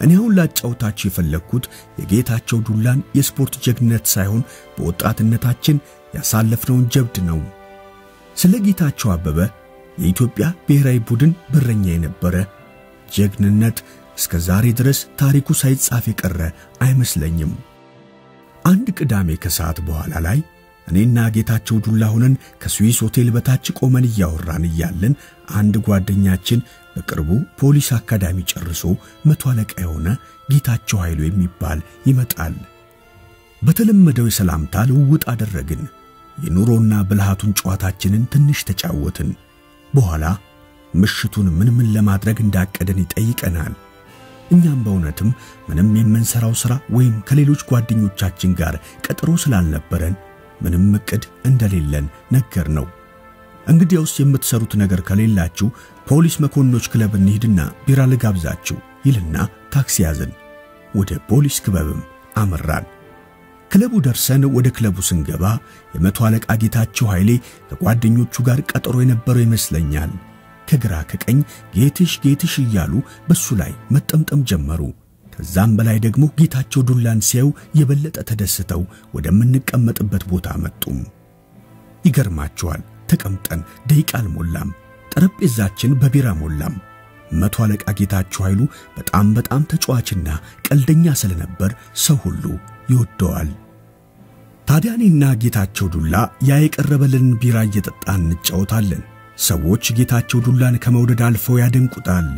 እኔ አሁን ላጫውታችሁ የፈለግኩት የጌታቸው ዱላን የስፖርት ጀግንነት ሳይሆን በወጣትነታችን ያሳለፍነውን ጀብድ ነው። ስለ ጌታቸው አበበ የኢትዮጵያ ብሔራዊ ቡድን በረኛ የነበረ ጀግንነት እስከ ዛሬ ድረስ ታሪኩ ሳይጻፍ የቀረ አይመስለኝም። አንድ ቅዳሜ ከሰዓት በኋላ ላይ እኔና ጌታቸው ዱላ ሆነን ከስዊስ ሆቴል በታች ቆመን እያወራን እያለን አንድ ጓደኛችን በቅርቡ ፖሊስ አካዳሚ ጨርሶ መቶ አለቃ የሆነ ጌታቸው ኃይሉ የሚባል ይመጣል። በተለመደው የሰላምታ ልውውጥ አደረግን። የኑሮና ብልሃቱን ጨዋታችንን ትንሽ ተጫወትን። በኋላ ምሽቱን ምን ምን ለማድረግ እንዳቀደን ይጠይቀናል። እኛም በእውነትም ምንም የምንሰራው ሥራ ወይም ከሌሎች ጓደኞቻችን ጋር ቀጠሮ ስላልነበረን ምንም ዕቅድ እንደሌለን ነገር ነው። እንግዲያውስ የምትሰሩት ነገር ከሌላችሁ ፖሊስ መኮንኖች ክለብ እንሂድና ቢራ ልጋብዛችሁ ይልና ታክሲ ያዝን። ወደ ፖሊስ ክበብም አመራን። ክለቡ ደርሰን ወደ ክለቡ ስንገባ የመቶ አለቃ ጌታቸው ኃይሌ ከጓደኞቹ ጋር ቀጠሮ የነበረው ይመስለኛል። ከግራ ከቀኝ ጌትሽ ጌትሽ እያሉ በሱ ላይ መጠምጠም ጀመሩ። ከዛም በላይ ደግሞ ጌታቸው ዱላን ሲያዩ የበለጠ ተደስተው ወደምንቀመጥበት ቦታ መጡም። ይገርማቸዋል። ተቀምጠን ደቂቃ አልሞላም፣ ጠረጴዛችን በቢራ ሞላም። መቶ አለቃ ጌታቸው ኃይሉ በጣም በጣም ተጫዋችና ቀልደኛ ስለነበር ሰው ሁሉ ይወደዋል። ታዲያ እኔና ጌታቸው ዱላ ያ የቀረበልንን ቢራ እየጠጣን እንጫወታለን። ሰዎች ጌታቸው ዱላን ከመውደድ አልፈው ያደንቁታል።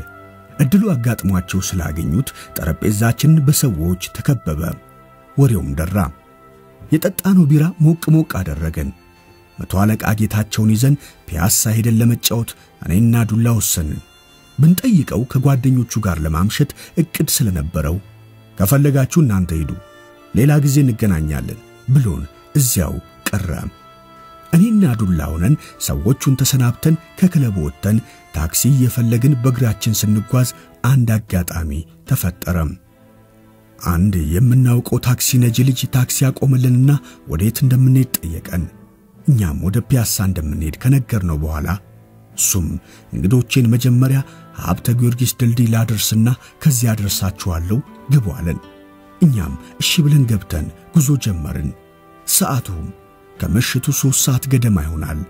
እድሉ አጋጥሟቸው ስላገኙት ጠረጴዛችን በሰዎች ተከበበ። ወሬውም ደራ። የጠጣነው ቢራ ሞቅ ሞቅ አደረገን። መቶ አለቃ ጌታቸውን ይዘን ፒያሳ ሄደን ለመጫወት እኔና ዱላ ወሰንን። ብንጠይቀው ከጓደኞቹ ጋር ለማምሸት እቅድ ስለነበረው ከፈለጋችሁ እናንተ ሂዱ፣ ሌላ ጊዜ እንገናኛለን ብሎን እዚያው ቀረ። እኔና ዱላ ሆነን ሰዎቹን ተሰናብተን ከክለቡ ወጥተን ታክሲ እየፈለግን በእግራችን ስንጓዝ አንድ አጋጣሚ ተፈጠረም። አንድ የምናውቀው ታክሲ ነጂ ልጅ ታክሲ አቆመልንና ወዴት እንደምንሄድ ጠየቀን። እኛም ወደ ፒያሳ እንደምንሄድ ከነገርነው በኋላ እሱም እንግዶቼን መጀመሪያ ሀብተ ጊዮርጊስ ድልድይ ላደርስና ከዚያ አደርሳችኋለሁ ግቡ አለን። እኛም እሺ ብለን ገብተን ጉዞ ጀመርን። ሰዓቱም ከምሽቱ ሦስት ሰዓት ገደማ ይሆናል።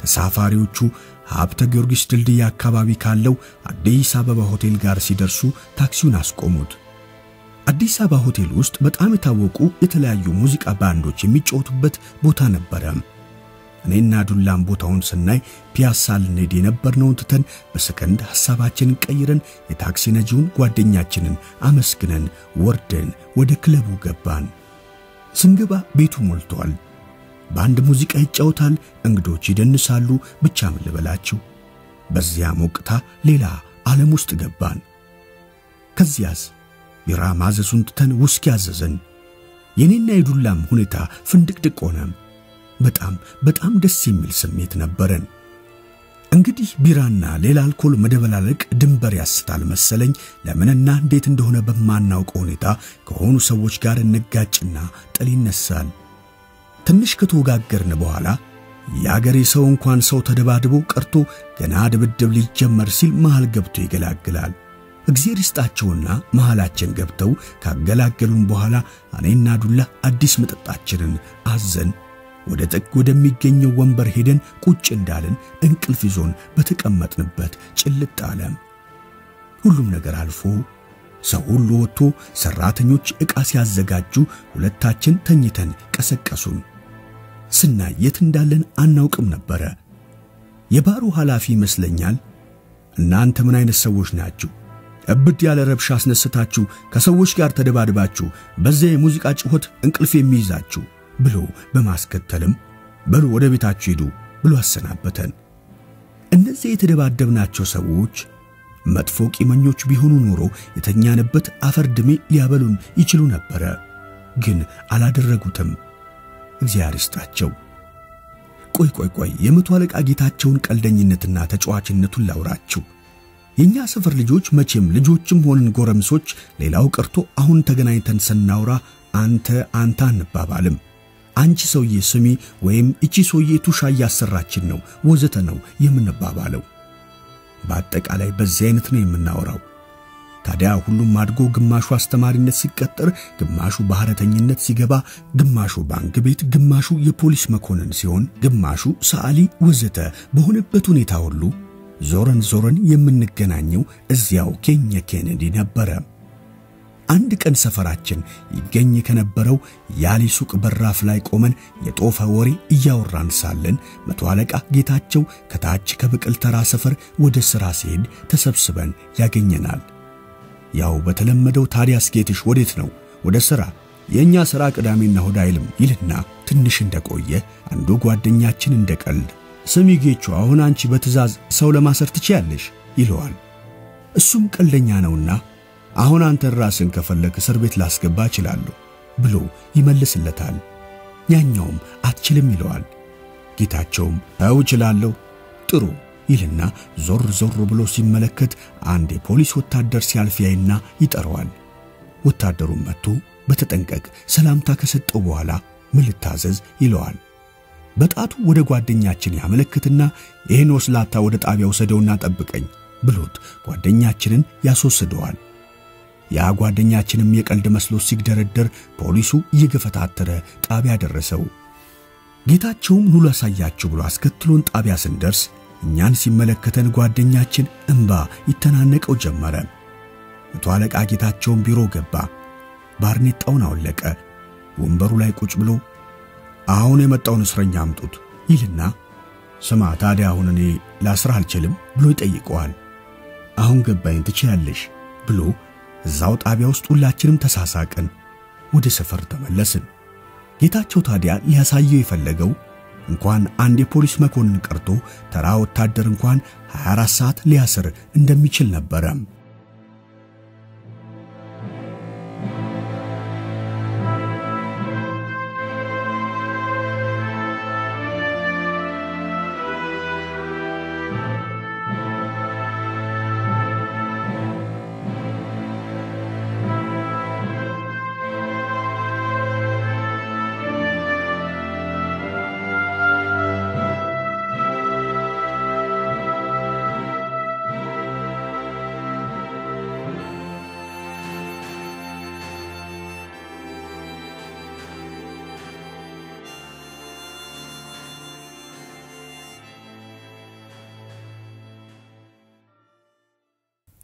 ተሳፋሪዎቹ ሀብተ ጊዮርጊስ ድልድይ አካባቢ ካለው አዲስ አበባ ሆቴል ጋር ሲደርሱ ታክሲውን አስቆሙት። አዲስ አበባ ሆቴል ውስጥ በጣም የታወቁ የተለያዩ ሙዚቃ ባንዶች የሚጫወቱበት ቦታ ነበረ። እኔና ዱላም ቦታውን ስናይ ፒያሳ ልንሄድ የነበርነውን ትተን በሰከንድ ሐሳባችንን ቀይረን የታክሲ ነጂውን ጓደኛችንን አመስግነን ወርደን ወደ ክለቡ ገባን። ስንገባ ቤቱ ሞልቷል። በአንድ ሙዚቃ ይጫወታል፣ እንግዶች ይደንሳሉ። ብቻ ምን ልበላችሁ፣ በዚያ ሞቅታ ሌላ ዓለም ውስጥ ገባን። ከዚያስ ቢራ ማዘዙን ትተን ውስኪ አዘዘን። የኔና የዱላም ሁኔታ ፍንድቅድቅ ሆነ። በጣም በጣም ደስ የሚል ስሜት ነበረን። እንግዲህ ቢራና ሌላ አልኮል መደበላለቅ ድንበር ያስታል መሰለኝ። ለምንና እንዴት እንደሆነ በማናውቀው ሁኔታ ከሆኑ ሰዎች ጋር እንጋጭና ጥል ይነሳል። ትንሽ ከተወጋገርን በኋላ የአገሬ ሰው እንኳን ሰው ተደባድቦ ቀርቶ ገና ድብድብ ሊጀመር ሲል መሃል ገብቶ ይገላግላል። እግዚአብሔር ይስጣቸውና መሃላችን ገብተው ካገላገሉን በኋላ እኔና ዱላ አዲስ መጠጣችንን አዘን ወደ ጥግ ወደሚገኘው ወንበር ሄደን ቁጭ እንዳልን እንቅልፍ ይዞን በተቀመጥንበት ጭልጥ አለ። ሁሉም ነገር አልፎ ሰው ሁሉ ወጥቶ ሰራተኞች ዕቃ ሲያዘጋጁ ሁለታችን ተኝተን ቀሰቀሱን። ስናይ የት እንዳለን አናውቅም ነበረ። የባሩ ኃላፊ ይመስለኛል እናንተ ምን አይነት ሰዎች ናችሁ? እብድ ያለ ረብሻ አስነስታችሁ ከሰዎች ጋር ተደባድባችሁ በዚያ የሙዚቃ ጭሆት እንቅልፍ የሚይዛችሁ ብሎ በማስከተልም በሉ ወደ ቤታችሁ ሂዱ ብሎ አሰናበተን። እነዚህ የተደባደብናቸው ሰዎች መጥፎ ቂመኞች ቢሆኑ ኖሮ የተኛንበት አፈር ድሜ ሊያበሉን ይችሉ ነበረ። ግን አላደረጉትም። እግዚአብሔር ይስጣቸው። ቆይ ቆይ ቆይ የመቶ አለቃ ጌታቸውን ቀልደኝነትና ተጫዋችነቱን ላውራችሁ። የኛ ሰፈር ልጆች መቼም ልጆችም ሆንን ጎረምሶች፣ ሌላው ቀርቶ አሁን ተገናኝተን ስናውራ አንተ አንተ አንባባልም። አንቺ ሰውዬ ስሚ ወይም እቺ ሰውዬ ቱሻ እያሰራችን ነው ወዘተ ነው የምንባባለው። በአጠቃላይ በዚህ አይነት ነው የምናወራው። ታዲያ ሁሉም አድጎ ግማሹ አስተማሪነት ሲቀጠር፣ ግማሹ ባህረተኝነት ሲገባ፣ ግማሹ ባንክ ቤት፣ ግማሹ የፖሊስ መኮንን ሲሆን፣ ግማሹ ሰዓሊ ወዘተ በሆነበት ሁኔታ ሁሉ ዞረን ዞረን የምንገናኘው እዚያው ኬኛ ኬኔዲ ነበረ። አንድ ቀን ሰፈራችን ይገኝ ከነበረው ያሊ ሱቅ በራፍ ላይ ቆመን የጦፈ ወሬ እያወራን ሳለን መቶ አለቃ ጌታቸው ከታች ከብቅል ተራ ሰፈር ወደ ሥራ ሲሄድ ተሰብስበን ያገኘናል። ያው በተለመደው ታዲያስ ጌትሽ ወዴት ነው? ወደ ሥራ። የእኛ ሥራ ቅዳሜና እሑድ አይልም ይልና ትንሽ እንደቆየ አንዱ ጓደኛችን እንደ ቀልድ ስሚ ጌቹ፣ አሁን አንቺ በትእዛዝ ሰው ለማሰር ትችያለሽ ይለዋል። እሱም ቀልደኛ ነውና አሁን አንተን ራስን ከፈለክ እስር ቤት ላስገባ እችላለሁ ብሎ ይመልስለታል። ያኛውም አትችልም ይለዋል። ጌታቸውም አው እችላለሁ፣ ጥሩ ይልና ዞር ዞር ብሎ ሲመለከት አንድ የፖሊስ ወታደር ሲያልፍ ያይና ይጠራዋል። ወታደሩም መጥቶ በተጠንቀቅ ሰላምታ ከሰጠው በኋላ ምን ልታዘዝ ይለዋል። በጣቱ ወደ ጓደኛችን ያመለክትና ይህን ወስላታ ወደ ጣቢያ ውሰደውና ጠብቀኝ ብሎት ጓደኛችንን ያስወስደዋል። ያ ጓደኛችንም የቀልድ መስሎ ሲግደረደር ፖሊሱ እየገፈታተረ ጣቢያ ደረሰው። ጌታቸውም ኑ ላሳያችሁ ብሎ አስከትሎን ጣቢያ ስንደርስ እኛን ሲመለከተን ጓደኛችን እንባ ይተናነቀው ጀመረ። መቶ አለቃ ጌታቸውን ቢሮ ገባ። ባርኔጣውን አወለቀ። ወንበሩ ላይ ቁጭ ብሎ አሁን የመጣውን እስረኛ አምጡት ይልና ስማ ታዲያ አሁን እኔ ላስራ አልችልም ብሎ ይጠይቀዋል። አሁን ገባኝ ትችያለሽ ብሎ እዛው ጣቢያ ውስጥ ሁላችንም ተሳሳቅን። ወደ ሰፈር ተመለስን። ጌታቸው ታዲያ ሊያሳየው የፈለገው እንኳን አንድ የፖሊስ መኮንን ቀርቶ ተራ ወታደር እንኳን 24 ሰዓት ሊያስር እንደሚችል ነበረ።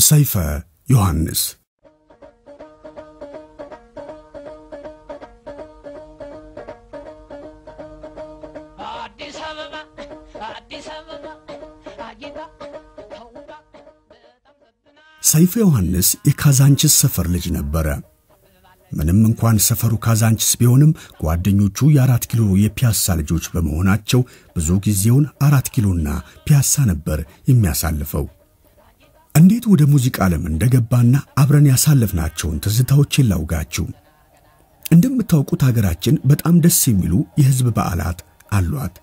በጣም ዘብና ሰይፈ ዮሐንስ የካዛንችስ ሰፈር ልጅ ነበረ። ምንም እንኳን ሰፈሩ ካዛንችስ ቢሆንም ጓደኞቹ የአራት ኪሎ የፒያሳ ልጆች በመሆናቸው ብዙ ጊዜውን አራት ኪሎና ፒያሳ ነበር የሚያሳልፈው። እንዴት ወደ ሙዚቃ ዓለም እንደገባና አብረን ያሳለፍናቸውን ትዝታዎችን ላውጋችሁ። እንደምታውቁት ሀገራችን በጣም ደስ የሚሉ የሕዝብ በዓላት አሏት።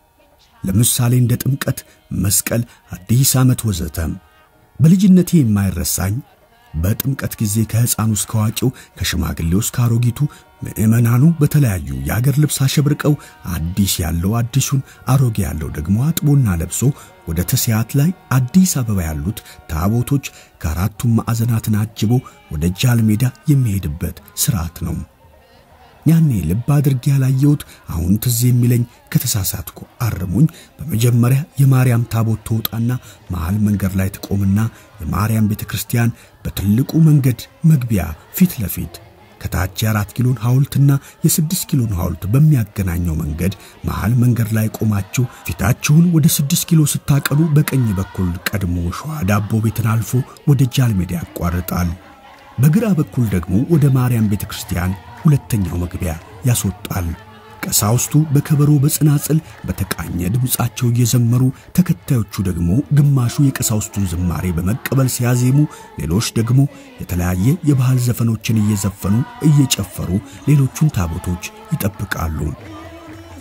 ለምሳሌ እንደ ጥምቀት፣ መስቀል፣ አዲስ ዓመት ወዘተም። በልጅነቴ የማይረሳኝ በጥምቀት ጊዜ ከሕፃኑ እስከ አዋቂው ከሽማግሌው እስከ አሮጊቱ ምዕመናኑ በተለያዩ የአገር ልብስ አሸብርቀው አዲስ ያለው አዲሱን አሮጌ ያለው ደግሞ አጥቦና ለብሶ ወደ ተስያት ላይ አዲስ አበባ ያሉት ታቦቶች ከአራቱም ማዕዘናትን አጅቦ ወደ ጃል ሜዳ የሚሄድበት ሥርዓት ነው። ያኔ ልብ አድርጌ ያላየሁት አሁን ትዝ የሚለኝ ከተሳሳትኩ አርሙኝ። በመጀመሪያ የማርያም ታቦት ትወጣና መሃል መንገድ ላይ ትቆምና የማርያም ቤተ ክርስቲያን በትልቁ መንገድ መግቢያ ፊት ለፊት ከታች የአራት ኪሎን ሐውልትና የስድስት ኪሎን ሐውልት በሚያገናኘው መንገድ መሃል መንገድ ላይ ቆማችሁ ፊታችሁን ወደ ስድስት ኪሎ ስታቀሉ በቀኝ በኩል ቀድሞ ሸዋ ዳቦ ቤትን አልፎ ወደ ጃል ሜዳ ያቋርጣል። በግራ በኩል ደግሞ ወደ ማርያም ቤተ ክርስቲያን ሁለተኛው መግቢያ ያስወጣል። ቀሳውስቱ በከበሮ በጽናጽል በተቃኘ ድምፃቸው እየዘመሩ ተከታዮቹ ደግሞ ግማሹ የቀሳውስቱን ዝማሬ በመቀበል ሲያዜሙ፣ ሌሎች ደግሞ የተለያየ የባህል ዘፈኖችን እየዘፈኑ እየጨፈሩ ሌሎቹን ታቦቶች ይጠብቃሉ።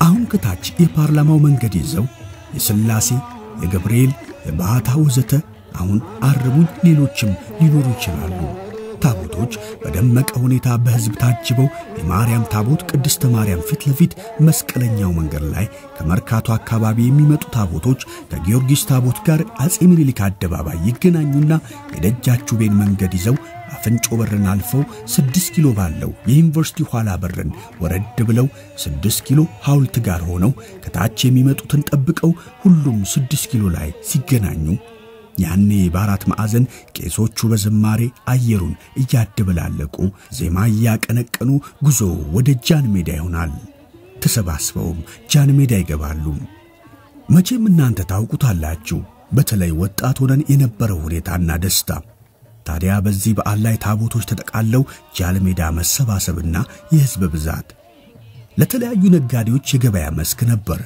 አሁን ከታች የፓርላማው መንገድ ይዘው የሥላሴ፣ የገብርኤል፣ የባህታ ወዘተ አሁን አርሙኝ ሌሎችም ሊኖሩ ይችላሉ። ታቦቶች በደመቀ ሁኔታ በሕዝብ ታጅበው የማርያም ታቦት ቅድስተ ማርያም ፊት ለፊት መስቀለኛው መንገድ ላይ ከመርካቶ አካባቢ የሚመጡ ታቦቶች ከጊዮርጊስ ታቦት ጋር አጼ ምኒልክ አደባባይ ይገናኙና የደጃችሁቤን መንገድ ይዘው አፍንጮ በርን አልፈው ስድስት ኪሎ ባለው የዩኒቨርሲቲ ኋላ በርን ወረድ ብለው ስድስት ኪሎ ሐውልት ጋር ሆነው ከታች የሚመጡትን ጠብቀው ሁሉም ስድስት ኪሎ ላይ ሲገናኙ ያኔ በአራት ማዕዘን ቄሶቹ በዝማሬ አየሩን እያደበላለቁ ዜማ እያቀነቀኑ ጉዞ ወደ ጃን ሜዳ ይሆናል። ተሰባስበውም ጃን ሜዳ ይገባሉ። መቼም እናንተ ታውቁታላችሁ፣ በተለይ ወጣት ሆነን የነበረው ሁኔታና ደስታ። ታዲያ በዚህ በዓል ላይ ታቦቶች ተጠቃለው ጃል ሜዳ መሰባሰብና የሕዝብ ብዛት ለተለያዩ ነጋዴዎች የገበያ መስክ ነበር።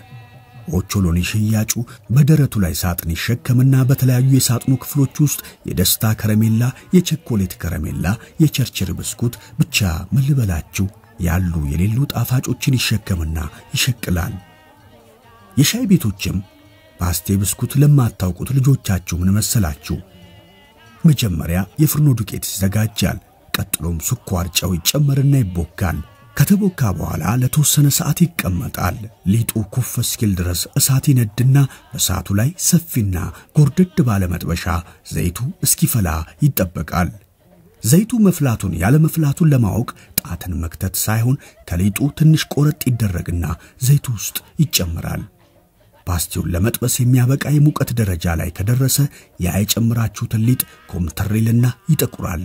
ኦቾሎኒ ሽያጩ በደረቱ ላይ ሳጥን ይሸከምና በተለያዩ የሳጥኑ ክፍሎች ውስጥ የደስታ ከረሜላ፣ የቸኮሌት ከረሜላ፣ የቸርችር ብስኩት ብቻ ምን ልበላችሁ ያሉ የሌሉ ጣፋጮችን ይሸከምና ይሸቅላል። የሻይ ቤቶችም ፓስቴ ብስኩት ለማታውቁት ልጆቻችሁ ምን መሰላችሁ? መጀመሪያ የፍርኖ ዱቄት ይዘጋጃል። ቀጥሎም ስኳር፣ ጨው ይጨመርና ይቦካል። ከተቦካ በኋላ ለተወሰነ ሰዓት ይቀመጣል። ሊጡ ኩፍ እስኪል ድረስ እሳት ይነድና በእሳቱ ላይ ሰፊና ጎርደድ ባለ መጥበሻ ዘይቱ እስኪፈላ ይጠበቃል። ዘይቱ መፍላቱን ያለ መፍላቱን ለማወቅ ጣትን መክተት ሳይሆን ከሊጡ ትንሽ ቆረጥ ይደረግና ዘይቱ ውስጥ ይጨምራል። ፓስቲውን ለመጥበስ የሚያበቃ የሙቀት ደረጃ ላይ ከደረሰ ያ የጨምራችሁትን ሊጥ ኮምተሬልና ይጠቁራል።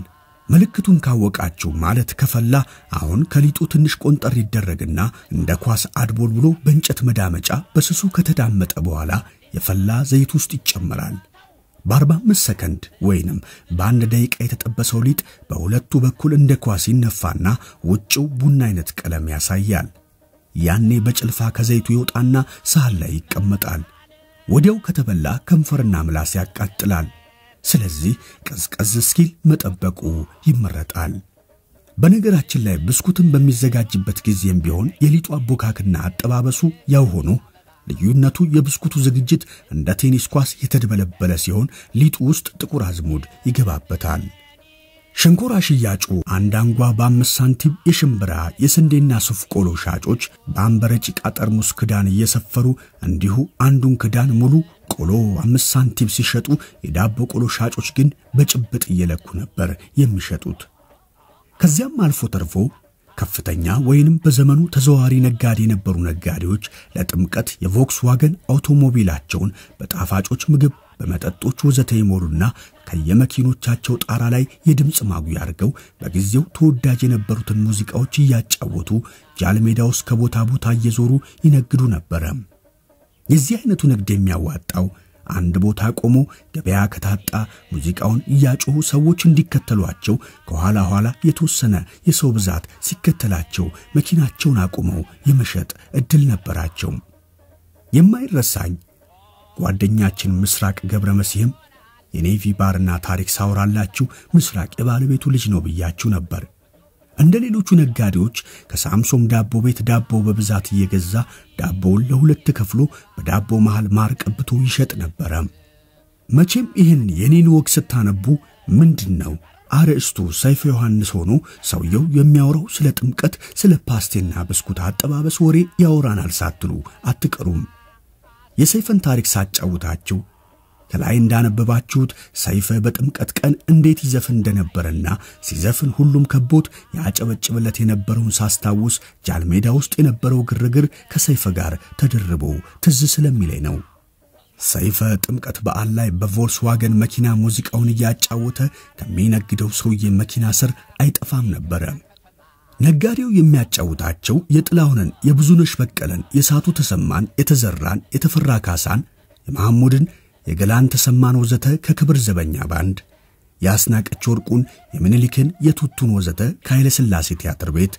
ምልክቱን ካወቃችሁ ማለት ከፈላ አሁን ከሊጡ ትንሽ ቆንጠር ይደረግና እንደ ኳስ አድቦል ብሎ በእንጨት መዳመጫ በስሱ ከተዳመጠ በኋላ የፈላ ዘይት ውስጥ ይጨመራል። በ45 ሰከንድ ወይንም በአንድ ደቂቃ የተጠበሰው ሊጥ በሁለቱ በኩል እንደ ኳስ ይነፋና ውጭው ቡና አይነት ቀለም ያሳያል። ያኔ በጭልፋ ከዘይቱ ይወጣና ሳህን ላይ ይቀመጣል። ወዲያው ከተበላ ከንፈርና ምላስ ያቃጥላል። ስለዚህ ቀዝቀዝ እስኪል መጠበቁ ይመረጣል። በነገራችን ላይ ብስኩትን በሚዘጋጅበት ጊዜም ቢሆን የሊጡ አቦካክና አጠባበሱ ያው ሆኖ ልዩነቱ የብስኩቱ ዝግጅት እንደ ቴኒስ ኳስ የተደበለበለ ሲሆን ሊጡ ውስጥ ጥቁር አዝሙድ ይገባበታል። ሸንኮራ ሽያጩ አንድ አንጓ በአምስት ሳንቲም የሽምብራ የስንዴና ሱፍ ቆሎ ሻጮች በአንበረ ጭቃ ጠርሙስ ክዳን እየሰፈሩ እንዲሁ አንዱን ክዳን ሙሉ ቆሎ አምስት ሳንቲም ሲሸጡ የዳቦ ቆሎ ሻጮች ግን በጭብጥ እየለኩ ነበር የሚሸጡት። ከዚያም አልፎ ተርፎ ከፍተኛ ወይንም በዘመኑ ተዘዋዋሪ ነጋዴ የነበሩ ነጋዴዎች ለጥምቀት የቮክስ ዋገን አውቶሞቢላቸውን በጣፋጮች ምግብ፣ በመጠጦች ወዘተ ይሞሉና ከየመኪኖቻቸው ጣራ ላይ የድምፅ ማጉያ አድርገው በጊዜው ተወዳጅ የነበሩትን ሙዚቃዎች እያጫወቱ ጃልሜዳ ውስጥ ከቦታ ቦታ እየዞሩ ይነግዱ ነበረ። የዚህ አይነቱ ንግድ የሚያዋጣው አንድ ቦታ ቆሞ ገበያ ከታጣ ሙዚቃውን እያጮሁ ሰዎች እንዲከተሏቸው ከኋላ ኋላ የተወሰነ የሰው ብዛት ሲከተላቸው መኪናቸውን አቁመው የመሸጥ ዕድል ነበራቸው። የማይረሳኝ ጓደኛችን ምስራቅ ገብረ መሲህም የኔቪ ባርና ታሪክ ሳወራላችሁ ምስራቅ የባለቤቱ ልጅ ነው ብያችሁ ነበር። እንደ ሌሎቹ ነጋዴዎች ከሳምሶም ዳቦ ቤት ዳቦ በብዛት እየገዛ ዳቦውን ለሁለት ከፍሎ በዳቦ መሃል ማር ቀብቶ ይሸጥ ነበረ። መቼም ይህን የኔን ወግ ስታነቡ ምንድን ነው አርዕስቱ ሰይፈ ዮሐንስ ሆኖ ሰውየው የሚያወራው ስለ ጥምቀት፣ ስለ ፓስቴና ብስኩት አጠባበስ ወሬ ያወራናል ሳትሉ አትቀሩም። የሰይፈን ታሪክ ሳጫውታችሁ ከላይ እንዳነበባችሁት ሰይፈ በጥምቀት ቀን እንዴት ይዘፍን እንደነበረና ሲዘፍን ሁሉም ከቦት ያጨበጭብለት የነበረውን ሳስታውስ ጃልሜዳ ውስጥ የነበረው ግርግር ከሰይፈ ጋር ተደርቦ ትዝ ስለሚለኝ ነው። ሰይፈ ጥምቀት በዓል ላይ በቮልስዋገን መኪና ሙዚቃውን እያጫወተ ከሚነግደው ሰውዬ መኪና ስር አይጠፋም ነበረ። ነጋዴው የሚያጫውታቸው የጥላሁንን፣ የብዙነሽ በቀለን፣ የሳቱ ተሰማን፣ የተዘራን፣ የተፈራ ካሳን፣ የመሐሙድን የገላን ተሰማን ወዘተ ከክብር ዘበኛ ባንድ የአስናቀች ወርቁን የምኒልክን የቱቱን ወዘተ ከኃይለ ሥላሴ ቲያትር ቤት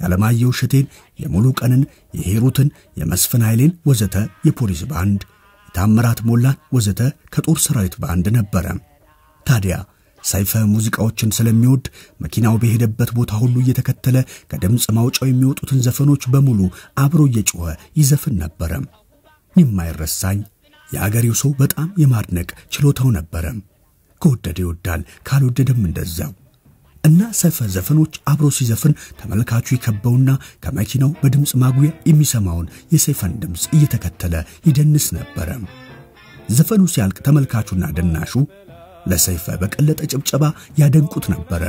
የዓለማየሁ እሸቴን የሙሉ ቀንን የሄሩትን የመስፍን ኃይሌን ወዘተ የፖሊስ ባንድ የታምራት ሞላን ወዘተ ከጦር ሰራዊት ባንድ ነበረ። ታዲያ ሰይፈ ሙዚቃዎችን ስለሚወድ መኪናው በሄደበት ቦታ ሁሉ እየተከተለ ከድምፅ ማውጫው የሚወጡትን ዘፈኖች በሙሉ አብሮ እየጮኸ ይዘፍን ነበረ። የማይረሳኝ የአገሬው ሰው በጣም የማድነቅ ችሎታው ነበረ። ከወደደ ይወዳል፣ ካልወደደም እንደዛው እና ሰይፈ ዘፈኖች አብሮ ሲዘፍን ተመልካቹ ይከበውና ከመኪናው በድምፅ ማጉያ የሚሰማውን የሰይፈን ድምፅ እየተከተለ ይደንስ ነበረ። ዘፈኑ ሲያልቅ ተመልካቹና ደናሹ ለሰይፈ በቀለጠ ጭብጨባ ያደንቁት ነበረ።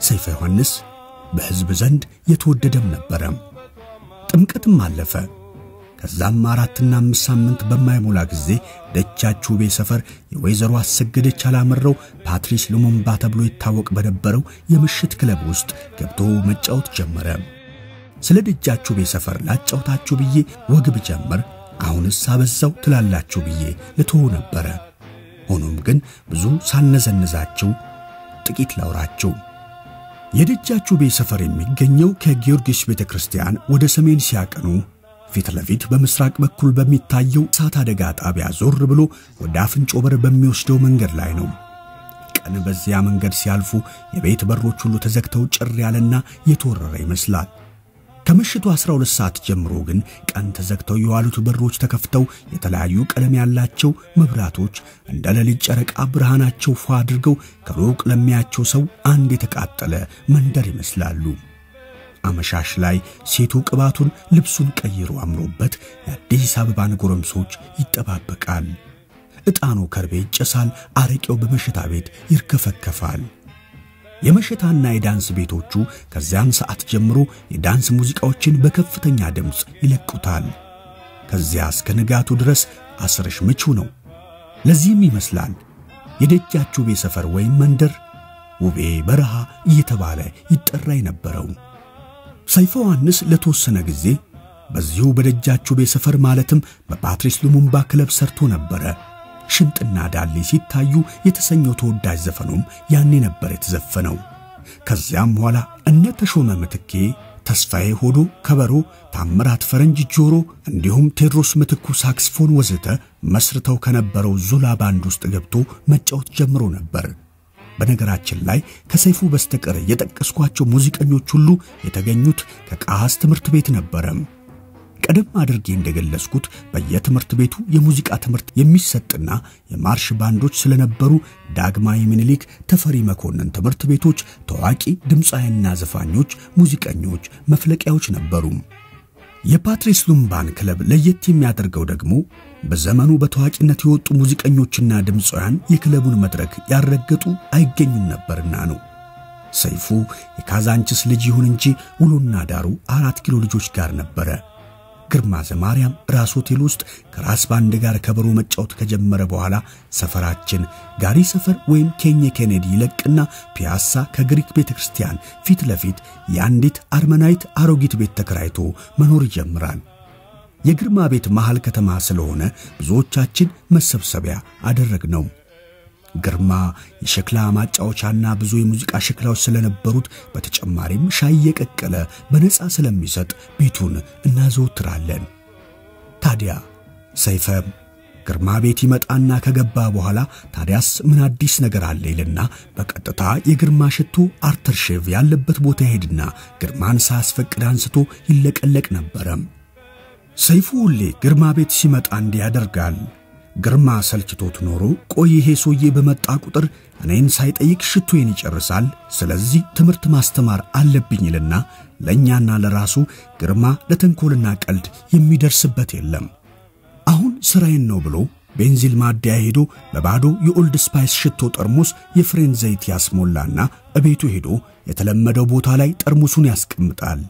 ሰይፈ ዮሐንስ በሕዝብ ዘንድ የተወደደም ነበረ። ጥምቀትም አለፈ። ከዛም አራትና አምስት ሳምንት በማይሞላ ጊዜ ደጃችሁ ቤ ሰፈር የወይዘሮ አሰገደች አላመረው ፓትሪስ ሉሙምባ ተብሎ ይታወቅ በነበረው የምሽት ክለብ ውስጥ ገብቶ መጫወት ጀመረ። ስለ ደጃችሁ ቤ ሰፈር ላጫውታችሁ ብዬ ወግ ብጀምር አሁንስ አበዛው ትላላችሁ ብዬ ልትሆ ነበረ። ሆኖም ግን ብዙ ሳልነዘንዛችሁ ጥቂት ላውራችሁ። የደጃችሁ ቤ ሰፈር የሚገኘው ከጊዮርጊስ ቤተ ክርስቲያን ወደ ሰሜን ሲያቀኑ ፊት ለፊት በምስራቅ በኩል በሚታየው እሳት አደጋ ጣቢያ ዞር ብሎ ወደ አፍንጮ በር በሚወስደው መንገድ ላይ ነው። ቀን በዚያ መንገድ ሲያልፉ የቤት በሮች ሁሉ ተዘግተው ጭር ያለና የተወረረ ይመስላል። ከምሽቱ 12 ሰዓት ጀምሮ ግን ቀን ተዘግተው የዋሉት በሮች ተከፍተው የተለያዩ ቀለም ያላቸው መብራቶች እንደ ሌሊት ጨረቃ ብርሃናቸው ፏ አድርገው ከሩቅ ለሚያቸው ሰው አንድ የተቃጠለ መንደር ይመስላሉ። አመሻሽ ላይ ሴቱ ቅባቱን ልብሱን ቀይሮ አምሮበት የአዲስ አበባን ጎረምሶች ይጠባበቃል። ዕጣኑ ከርቤ ይጨሳል፣ አረቄው በመሸታ ቤት ይርከፈከፋል። የመሸታና የዳንስ ቤቶቹ ከዚያን ሰዓት ጀምሮ የዳንስ ሙዚቃዎችን በከፍተኛ ድምፅ ይለቁታል። ከዚያ እስከ ንጋቱ ድረስ አስረሽ ምቹ ነው። ለዚህም ይመስላል የደጃችሁ ቤ ሰፈር ወይም መንደር ውቤ በረሃ እየተባለ ይጠራ የነበረው። ሰይፈ ዮሐንስ ለተወሰነ ጊዜ በዚሁ በደጃችሁ ቤ ሰፈር ማለትም በፓትሪስ ሉሙምባ ክለብ ሰርቶ ነበረ። ሽንጥና ዳሌ ሲታዩ የተሰኘው ተወዳጅ ዘፈኑም ያኔ ነበር የተዘፈነው። ከዚያም በኋላ እነ ተሾመ ምትኬ ተስፋዬ ሆዶ ከበሮ፣ ታምራት ፈረንጅ ጆሮ እንዲሁም ቴዎድሮስ ምትኩ ሳክስፎን ወዘተ መስርተው ከነበረው ዙላ ባንድ ውስጥ ገብቶ መጫወት ጀምሮ ነበር። በነገራችን ላይ ከሰይፉ በስተቀር የጠቀስኳቸው ሙዚቀኞች ሁሉ የተገኙት ከቃስ ትምህርት ቤት ነበረም። ቀደም አድርጌ እንደገለጽኩት በየትምህርት ቤቱ የሙዚቃ ትምህርት የሚሰጥና የማርሽ ባንዶች ስለነበሩ ዳግማዊ ምኒልክ ተፈሪ መኮንን ትምህርት ቤቶች ታዋቂ ድምፃውያንና ዘፋኞች፣ ሙዚቀኞች መፍለቂያዎች ነበሩ። የፓትሪስ ሉምባን ክለብ ለየት የሚያደርገው ደግሞ በዘመኑ በታዋቂነት የወጡ ሙዚቀኞችና ድምፃውያን የክለቡን መድረክ ያልረገጡ አይገኙም ነበርና ነው። ሰይፉ የካዛንችስ ልጅ ይሁን እንጂ ውሎና ዳሩ አራት ኪሎ ልጆች ጋር ነበረ። ግርማ ዘማርያም ራስ ሆቴል ውስጥ ከራስ ባንድ ጋር ከበሮ መጫወት ከጀመረ በኋላ ሰፈራችን ጋሪ ሰፈር ወይም ኬኜ ኬኔዲ ይለቅና ፒያሳ ከግሪክ ቤተ ክርስቲያን ፊት ለፊት የአንዲት አርመናዊት አሮጊት ቤት ተከራይቶ መኖር ይጀምራል። የግርማ ቤት መሃል ከተማ ስለሆነ ብዙዎቻችን መሰብሰቢያ አደረግነው። ግርማ የሸክላ ማጫወቻና ብዙ የሙዚቃ ሸክላዎች ስለነበሩት በተጨማሪም ሻይ የቀቀለ በነፃ ስለሚሰጥ ቤቱን እናዘወትራለን። ታዲያ ሰይፈም ግርማ ቤት ይመጣና ከገባ በኋላ ታዲያስ ምን አዲስ ነገር አለ ይልና በቀጥታ የግርማ ሽቶ አርተር ያለበት ቦታ ይሄድና ግርማን ሳያስፈቅድ አንስቶ ይለቀለቅ ነበረም። ሰይፉ ሁሌ ግርማ ቤት ሲመጣ እንዲህ ያደርጋል። ግርማ ሰልችቶት ኖሮ ቆይ ይሄ ሰውዬ በመጣ ቁጥር እኔን ሳይጠይቅ ሽቶዬን ይጨርሳል፣ ስለዚህ ትምህርት ማስተማር አለብኝ ይልና ለእኛና ለራሱ ግርማ ለተንኮልና ቀልድ የሚደርስበት የለም። አሁን ስራዬን ነው ብሎ ቤንዚን ማደያ ሄዶ በባዶ የ Old Spice ሽቶ ጠርሙስ የፍሬን ዘይት ያስሞላና እቤቱ ሄዶ የተለመደው ቦታ ላይ ጠርሙሱን ያስቀምጣል።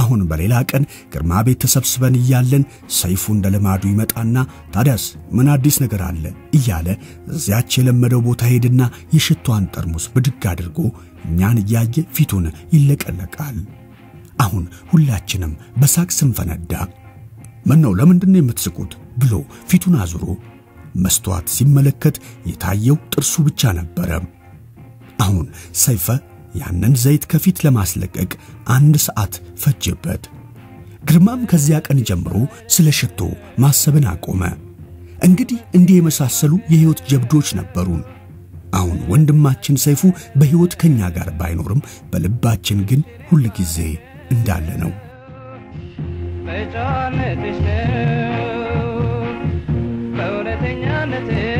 አሁን በሌላ ቀን ግርማ ቤት ተሰብስበን እያለን ሰይፉ እንደ ልማዱ ይመጣና ታዲያስ ምን አዲስ ነገር አለ እያለ እዚያች የለመደው ቦታ ሄድና የሽቷን ጠርሙስ ብድግ አድርጎ እኛን እያየ ፊቱን ይለቀለቃል። አሁን ሁላችንም በሳቅ ስንፈነዳ ምን ነው ለምንድን ነው የምትስቁት ብሎ ፊቱን አዙሮ መስተዋት ሲመለከት የታየው ጥርሱ ብቻ ነበረ። አሁን ሰይፈ ያንን ዘይት ከፊት ለማስለቀቅ አንድ ሰዓት ፈጀበት። ግርማም ከዚያ ቀን ጀምሮ ስለ ሽቶ ማሰብን አቆመ። እንግዲህ እንዲህ የመሳሰሉ የሕይወት ጀብዶች ነበሩን። አሁን ወንድማችን ሰይፉ በሕይወት ከኛ ጋር ባይኖርም በልባችን ግን ሁል ጊዜ እንዳለ ነው። በጨዋነትሽ ነው በእውነተኛነትሽ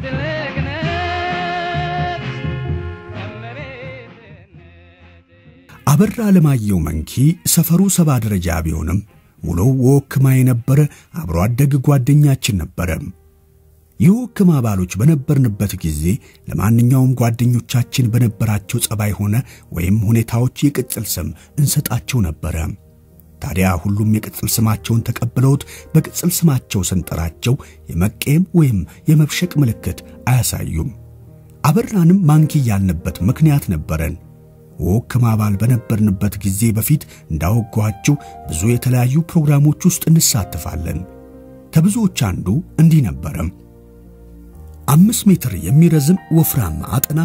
ትልቅነት እመቤትነትሽ አበራ አለማየሁ መንኪ ሰፈሩ ሰባ ደረጃ ቢሆንም ውሎው ወክማ የነበረ አብሮ አደግ ጓደኛችን ነበረ። የወክማ አባሎች በነበርንበት ጊዜ ለማንኛውም ጓደኞቻችን በነበራቸው ጸባይ ሆነ ወይም ሁኔታዎች የቅጽል ስም እንሰጣቸው ነበረ። ታዲያ ሁሉም የቅጽል ስማቸውን ተቀብለውት በቅጽል ስማቸው ስንጠራቸው የመቀየም ወይም የመብሸቅ ምልክት አያሳዩም። አበራንም ማንኪ ያልንበት ምክንያት ነበረን። ወክማ አባል በነበርንበት ጊዜ በፊት እንዳወጓችሁ ብዙ የተለያዩ ፕሮግራሞች ውስጥ እንሳተፋለን። ከብዙዎች አንዱ እንዲህ ነበረም። አምስት ሜትር የሚረዝም ወፍራም አጥና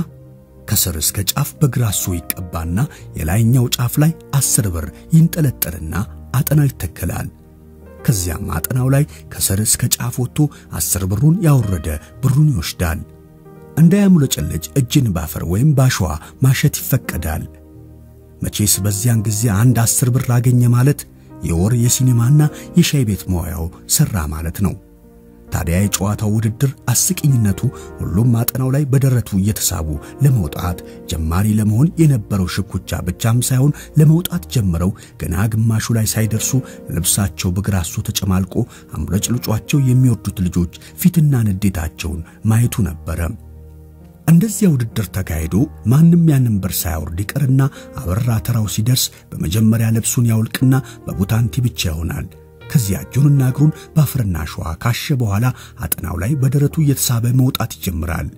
ከስር እስከ ጫፍ በግራሱ ይቀባና የላይኛው ጫፍ ላይ አስር ብር ይንጠለጠልና አጠናው ይተከላል። ከዚያም አጠናው ላይ ከስር እስከ ጫፍ ወጥቶ አስር ብሩን ያወረደ ብሩን ይወስዳል። እንዳያሙለጨለጭ እጅን ባፈር ወይም ባሸዋ ማሸት ይፈቀዳል። መቼስ በዚያን ጊዜ አንድ አስር ብር አገኘ ማለት የወር የሲኔማና የሻይ ቤት መዋያው ሠራ ማለት ነው። ታዲያ የጨዋታው ውድድር አስቂኝነቱ ሁሉም ማጠናው ላይ በደረቱ እየተሳቡ ለመውጣት ጀማሪ ለመሆን የነበረው ሽኩቻ ብቻም ሳይሆን ለመውጣት ጀምረው ገና ግማሹ ላይ ሳይደርሱ ልብሳቸው በግራሱ ተጨማልቆ አምረጭልጯቸው የሚወርዱት ልጆች ፊትና ንዴታቸውን ማየቱ ነበረ። እንደዚያ ውድድር ተካሂዶ ማንም ያንን በር ሳያወርድ ይቀርና አበራ ተራው ሲደርስ በመጀመሪያ ልብሱን ያውልቅና በቡታንቲ ብቻ ይሆናል። ከዚያ እጁንና እግሩን በአፈርና አሸዋ ካሸ በኋላ አጥናው ላይ በደረቱ እየተሳበ መውጣት ይጀምራል።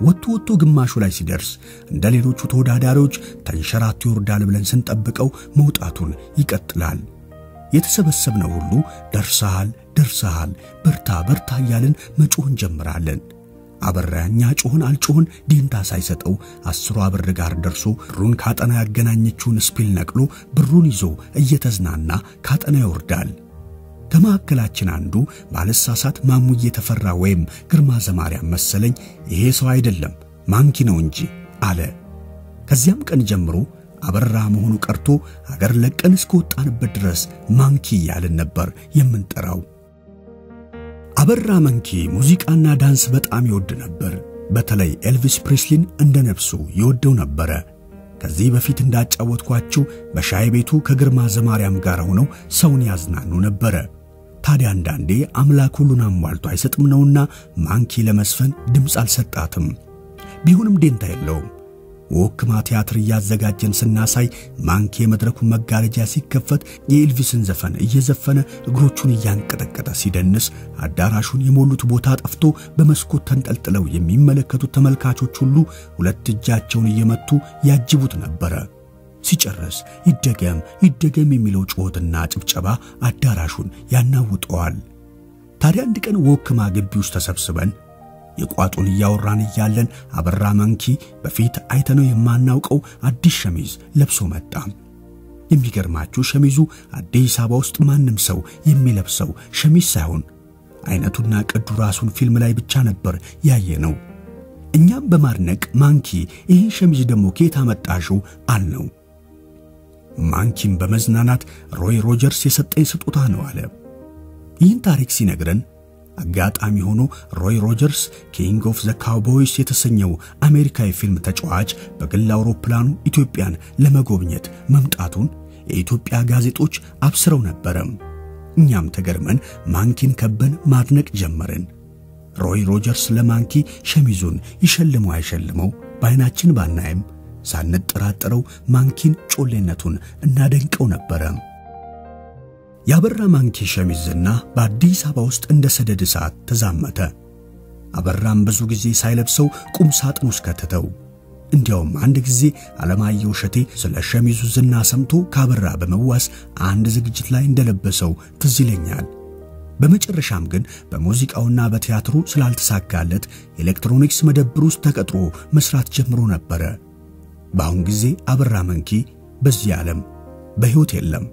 ወጥቶ ወጥቶ ግማሹ ላይ ሲደርስ እንደ ሌሎቹ ተወዳዳሪዎች ተንሸራቶ ይወርዳል ብለን ስንጠብቀው መውጣቱን ይቀጥላል። የተሰበሰብነው ሁሉ ደርሰሃል፣ ደርሰሃል፣ በርታ በርታ እያልን መጮህ እንጀምራለን። አበራ እኛ ጮህን አልጮህን ዴንታ ሳይሰጠው አስሯ ብር ጋር ደርሶ ብሩን ካጠና ያገናኘችውን ስፒል ነቅሎ ብሩን ይዞ እየተዝናና ካጠና ይወርዳል። ከመካከላችን አንዱ ባልሳሳት ማሙዬ ተፈራ ወይም ግርማ ዘማርያም መሰለኝ ይሄ ሰው አይደለም monkey ነው እንጂ አለ። ከዚያም ቀን ጀምሮ አበራ መሆኑ ቀርቶ አገር ለቀን እስከወጣንበት ድረስ ማንኪ እያልን ነበር የምንጠራው። አበራ መንኪ ሙዚቃና ዳንስ በጣም ይወድ ነበር። በተለይ ኤልቪስ ፕሪስሊን እንደ ነፍሱ ይወደው ነበረ። ከዚህ በፊት እንዳጫወትኳችሁ በሻይ ቤቱ ከግርማ ዘማርያም ጋር ሆነው ሰውን ያዝናኑ ነበረ። ታዲያ አንዳንዴ አምላክ ሁሉን አሟልቶ አይሰጥም ነውና ማንኪ ለመስፈን ድምፅ አልሰጣትም። ቢሆንም ዴንታ የለውም። ወክማ ቲያትር እያዘጋጀን ስናሳይ ማንኪ የመድረኩን መጋረጃ ሲከፈት የኤልቪስን ዘፈን እየዘፈነ እግሮቹን እያንቀጠቀጠ ሲደንስ አዳራሹን የሞሉት ቦታ ጠፍቶ በመስኮት ተንጠልጥለው የሚመለከቱት ተመልካቾች ሁሉ ሁለት እጃቸውን እየመቱ ያጅቡት ነበረ። ሲጨርስ ይደገም ይደገም የሚለው ጩኸትና ጭብጨባ አዳራሹን ያናውጠዋል። ታዲያ አንድ ቀን ወክማ ግቢ ውስጥ ተሰብስበን የቋጡን እያወራን እያለን አበራ መንኪ በፊት አይተነው የማናውቀው አዲስ ሸሚዝ ለብሶ መጣ። የሚገርማችሁ ሸሚዙ አዲስ አበባ ውስጥ ማንም ሰው የሚለብሰው ሸሚዝ ሳይሆን አይነቱና ቅዱ ራሱን ፊልም ላይ ብቻ ነበር ያየ ነው። እኛም በማድነቅ ማንኪ ይህን ሸሚዝ ደግሞ ከየት አመጣሽው አልነው። ማንኪም በመዝናናት ሮይ ሮጀርስ የሰጠኝ ስጦታ ነው አለ። ይህን ታሪክ ሲነግረን አጋጣሚ ሆኖ ሮይ ሮጀርስ King of the Cowboys የተሰኘው አሜሪካዊ ፊልም ተጫዋች በግል አውሮፕላኑ ኢትዮጵያን ለመጎብኘት መምጣቱን የኢትዮጵያ ጋዜጦች አብስረው ነበረም። እኛም ተገርመን ማንኪን ከበን ማድነቅ ጀመርን። ሮይ ሮጀርስ ለማንኪ ሸሚዙን ይሸልመው አይሸልመው በዓይናችን ባናይም ሳንጠራጠረው ማንኪን ጮሌነቱን እናደንቀው ነበረ። የአበራ ማንኪ ሸሚዝና በአዲስ አበባ ውስጥ እንደ ሰደድ እሳት ተዛመተ። አበራም ብዙ ጊዜ ሳይለብሰው ቁም ሳጥን ውስጥ ከተተው። እንዲያውም አንድ ጊዜ አለማየሁ እሸቴ ስለ ሸሚዙ ዝና ሰምቶ ካበራ በመዋስ አንድ ዝግጅት ላይ እንደለበሰው ትዝ ይለኛል። በመጨረሻም ግን በሙዚቃውና በቲያትሩ ስላልተሳካለት ኤሌክትሮኒክስ መደብር ውስጥ ተቀጥሮ መስራት ጀምሮ ነበረ። በአሁን ጊዜ አበራ መንኪ በዚህ ዓለም በሕይወት የለም።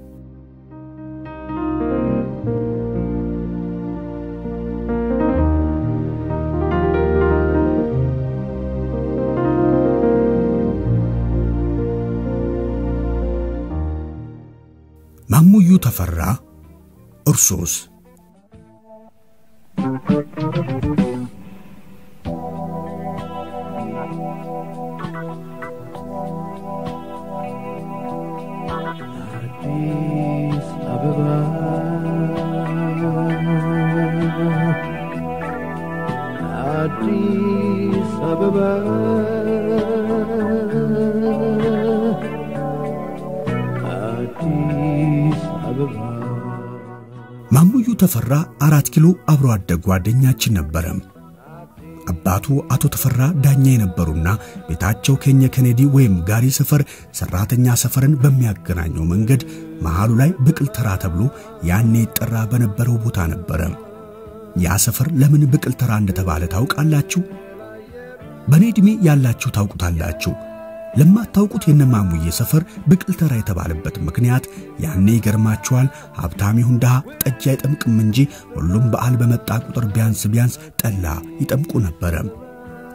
ማሙዩ ተፈራ እርሶስ? ተፈራ አራት ኪሎ አብሮ አደግ ጓደኛችን ነበረ። አባቱ አቶ ተፈራ ዳኛ የነበሩና ቤታቸው ከኘ ከኔዲ ወይም ጋሪ ሰፈር ሰራተኛ ሰፈርን በሚያገናኘው መንገድ መሃሉ ላይ ብቅል ተራ ተብሎ ያኔ ይጠራ በነበረው ቦታ ነበረ። ያ ሰፈር ለምን ብቅል ተራ እንደተባለ ታውቃላችሁ? በእኔ ዕድሜ ያላችሁ ታውቁታላችሁ። ለማታውቁት የነማሙዬ ሰፈር ብቅል ተራ የተባለበት ምክንያት ያኔ ይገርማችኋል፣ ሀብታም ይሁን ድሃ ጠጅ አይጠምቅም እንጂ ሁሉም በዓል በመጣ ቁጥር ቢያንስ ቢያንስ ጠላ ይጠምቁ ነበረ።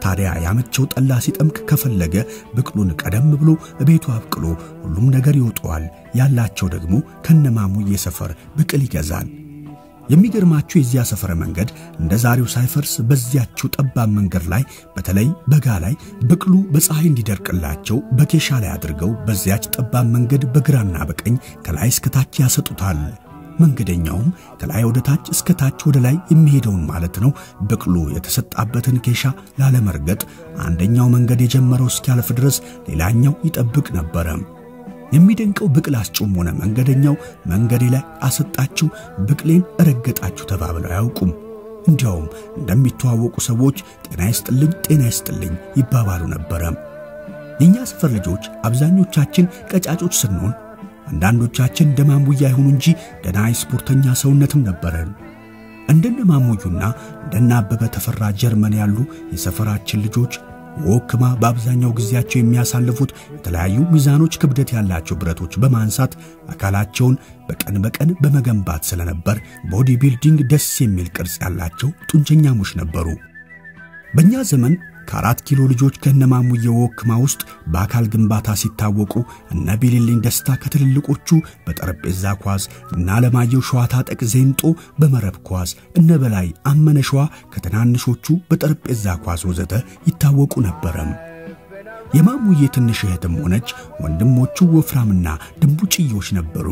ታዲያ ያመቸው ጠላ ሲጠምቅ ከፈለገ ብቅሉን ቀደም ብሎ ቤቱ አብቅሎ ሁሉም ነገር ይወጣዋል። ያላቸው ደግሞ ከነማሙዬ ሰፈር ብቅል ይገዛል። የሚገርማችሁ የዚያ ሰፈር መንገድ እንደ ዛሬው ሳይፈርስ በዚያችው ጠባብ መንገድ ላይ በተለይ በጋ ላይ ብቅሉ በፀሐይ እንዲደርቅላቸው በኬሻ ላይ አድርገው በዚያች ጠባብ መንገድ በግራና በቀኝ ከላይ እስከታች ያሰጡታል። መንገደኛውም ከላይ ወደ ታች እስከ ታች ወደ ላይ የሚሄደውን ማለት ነው ብቅሉ የተሰጣበትን ኬሻ ላለመርገጥ አንደኛው መንገድ የጀመረው እስኪያልፍ ድረስ ሌላኛው ይጠብቅ ነበረ። የሚደንቀው ብቅል አስጩም ሆነ መንገደኛው መንገዴ ላይ አሰጣችሁ፣ ብቅሌን ረገጣችሁ ተባብለው አያውቁም። እንዲያውም እንደሚተዋወቁ ሰዎች ጤና ይስጥልኝ፣ ጤና ይስጥልኝ ይባባሉ ነበረ። የእኛ ሰፈር ልጆች አብዛኞቻችን ቀጫጮች ስንሆን አንዳንዶቻችን እንደ ማሙያ ይሁኑ እንጂ ደና ስፖርተኛ ሰውነትም ነበረን። እንደነ ማሙዩና እንደነ አበበ ተፈራ ጀርመን ያሉ የሰፈራችን ልጆች ወወክማ በአብዛኛው ጊዜያቸው የሚያሳልፉት የተለያዩ ሚዛኖች ክብደት ያላቸው ብረቶች በማንሳት አካላቸውን በቀን በቀን በመገንባት ስለነበር body building ደስ የሚል ቅርጽ ያላቸው ጡንቸኛሞች ነበሩ። በእኛ ዘመን ከአራት ኪሎ ልጆች ከነማሙዬ ወክማ ውስጥ በአካል ግንባታ ሲታወቁ እነ ቢልልኝ ደስታ ከትልልቆቹ በጠረጴዛ ኳስ፣ እነ አለማየሁ ሸዋ ታጠቅ ዜንጦ በመረብ ኳስ፣ እነ በላይ አመነ ሸዋ ከትናንሾቹ በጠረጴዛ ኳስ ወዘተ ይታወቁ ነበረም። የማሙዬ ትንሽ እህትም ሆነች ወንድሞቹ ወፍራምና ድንቡጭዮች ነበሩ።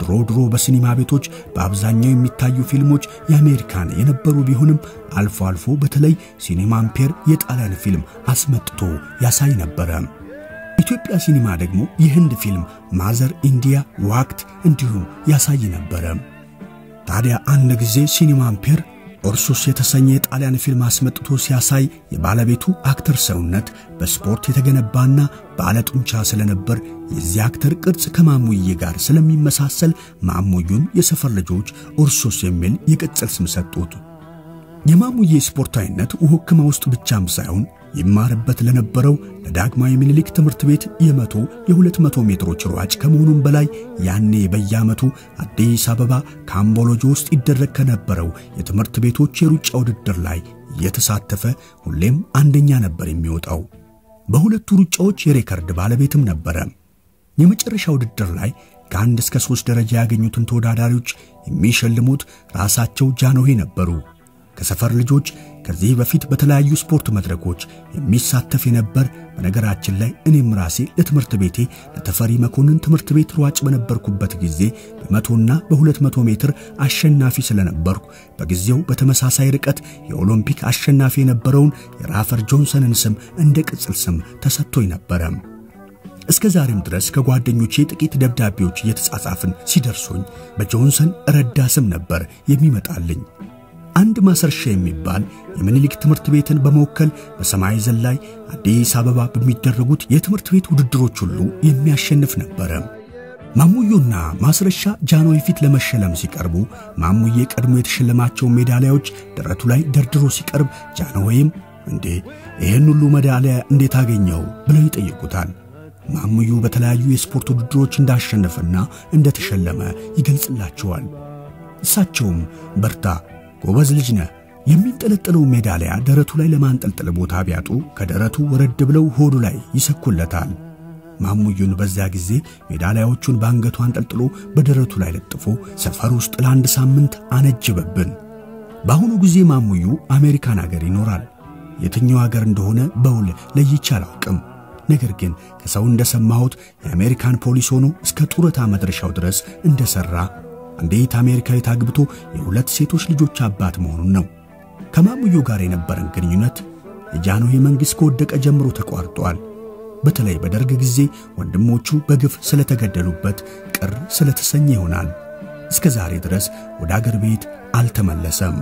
ድሮ ድሮ በሲኒማ ቤቶች በአብዛኛው የሚታዩ ፊልሞች የአሜሪካን የነበሩ ቢሆንም አልፎ አልፎ በተለይ ሲኒማ አምፔር የጣሊያን ፊልም አስመጥቶ ያሳይ ነበረ። ኢትዮጵያ ሲኒማ ደግሞ የህንድ ፊልም Mother India ዋክት እንዲሁም ያሳይ ነበረ። ታዲያ አንድ ጊዜ ሲኒማ አምፔር ኦርሱስ የተሰኘ የጣሊያን ፊልም አስመጥቶ ሲያሳይ የባለቤቱ actor ሰውነት በስፖርት የተገነባና ባለ ጡንቻ ስለነበር የዚህ actor ቅርጽ ከማሙዬ ጋር ስለሚመሳሰል ማሙዩን የሰፈር ልጆች ኦርሱስ የሚል የቅጽል ስም ሰጡት። የማሙዬ ስፖርታዊነት ወወክማ ውስጥ ብቻም ሳይሆን ይማርበት ለነበረው ለዳግማዊ ምኒልክ ትምህርት ቤት የመቶ የሁለት መቶ ሜትሮች ሯጭ ከመሆኑም በላይ ያኔ በየዓመቱ አዲስ አበባ ካምቦሎጆ ውስጥ ይደረግ ከነበረው የትምህርት ቤቶች የሩጫ ውድድር ላይ እየተሳተፈ ሁሌም አንደኛ ነበር የሚወጣው። በሁለቱ ሩጫዎች የሬከርድ ባለቤትም ነበረ። የመጨረሻ ውድድር ላይ ከአንድ እስከ ሦስት ደረጃ ያገኙትን ተወዳዳሪዎች የሚሸልሙት ራሳቸው ጃንሆይ ነበሩ። ከሰፈር ልጆች ከዚህ በፊት በተለያዩ ስፖርት መድረኮች የሚሳተፍ የነበር። በነገራችን ላይ እኔም ራሴ ለትምህርት ቤቴ ለተፈሪ መኮንን ትምህርት ቤት ሯጭ በነበርኩበት ጊዜ በመቶና በሁለት መቶ ሜትር አሸናፊ ስለነበርኩ በጊዜው በተመሳሳይ ርቀት የኦሎምፒክ አሸናፊ የነበረውን የራፈር ጆንሰንን ስም እንደ ቅጽል ስም ተሰጥቶኝ ነበረ። እስከ ዛሬም ድረስ ከጓደኞቼ ጥቂት ደብዳቤዎች እየተጻጻፍን ሲደርሱኝ በጆንሰን ረዳ ስም ነበር የሚመጣልኝ። አንድ ማሰርሻ የሚባል የምኒልክ ትምህርት ቤትን በመወከል በሰማይ ዘላይ አዲስ አበባ በሚደረጉት የትምህርት ቤት ውድድሮች ሁሉ የሚያሸንፍ ነበረ። ማሙዬና ማስረሻ ጃንሆይ ፊት ለመሸለም ሲቀርቡ ማሙዬ ቀድሞ የተሸለማቸውን ሜዳሊያዎች ደረቱ ላይ ደርድሮ ሲቀርብ ጃንሆይም እንዴ ይህን ሁሉ ሜዳሊያ እንዴት አገኘው ብለው ይጠይቁታል። ማሙዩ በተለያዩ የስፖርት ውድድሮች እንዳሸነፈና እንደተሸለመ ይገልጽላቸዋል። እሳቸውም በርታ ጎበዝ ልጅ ነህ የሚንጠለጠለው ሜዳሊያ ደረቱ ላይ ለማንጠልጠል ቦታ ቢያጡ ከደረቱ ወረድ ብለው ሆዱ ላይ ይሰኩለታል። ማሙዩን በዚያ ጊዜ ሜዳሊያዎቹን በአንገቱ አንጠልጥሎ በደረቱ ላይ ለጥፎ ሰፈር ውስጥ ለአንድ ሳምንት አነጀበብን። በአሁኑ ጊዜ ማሙዩ አሜሪካን አገር ይኖራል። የትኛው አገር እንደሆነ በውል ለይቼ አላውቅም። ነገር ግን ከሰው እንደሰማሁት የአሜሪካን ፖሊስ ሆኖ እስከ ጡረታ መድረሻው ድረስ እንደሰራ አንዲት አሜሪካዊት አግብቶ የሁለት ሴቶች ልጆች አባት መሆኑን ነው። ከማሙዩ ጋር የነበረን ግንኙነት የጃንሆይ መንግሥት ከወደቀ ጀምሮ ተቋርጧል። በተለይ በደርግ ጊዜ ወንድሞቹ በግፍ ስለተገደሉበት ቅር ስለተሰኘ ይሆናል እስከ ዛሬ ድረስ ወደ አገር ቤት አልተመለሰም።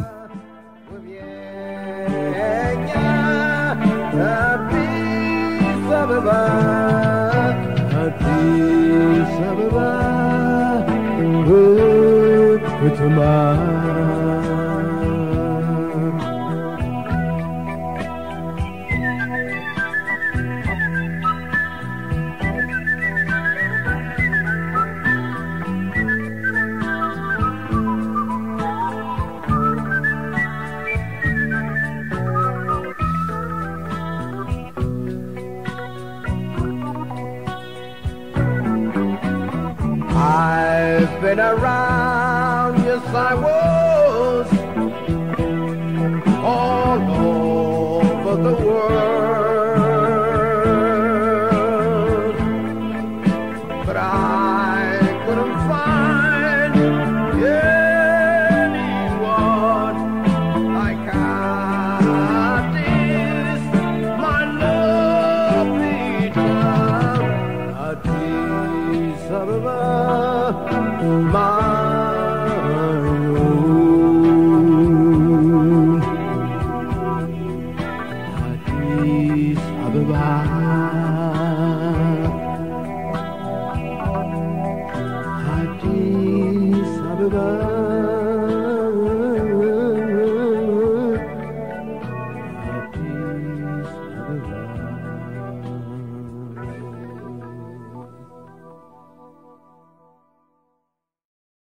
አዲስ አበባ አዲስ አበባ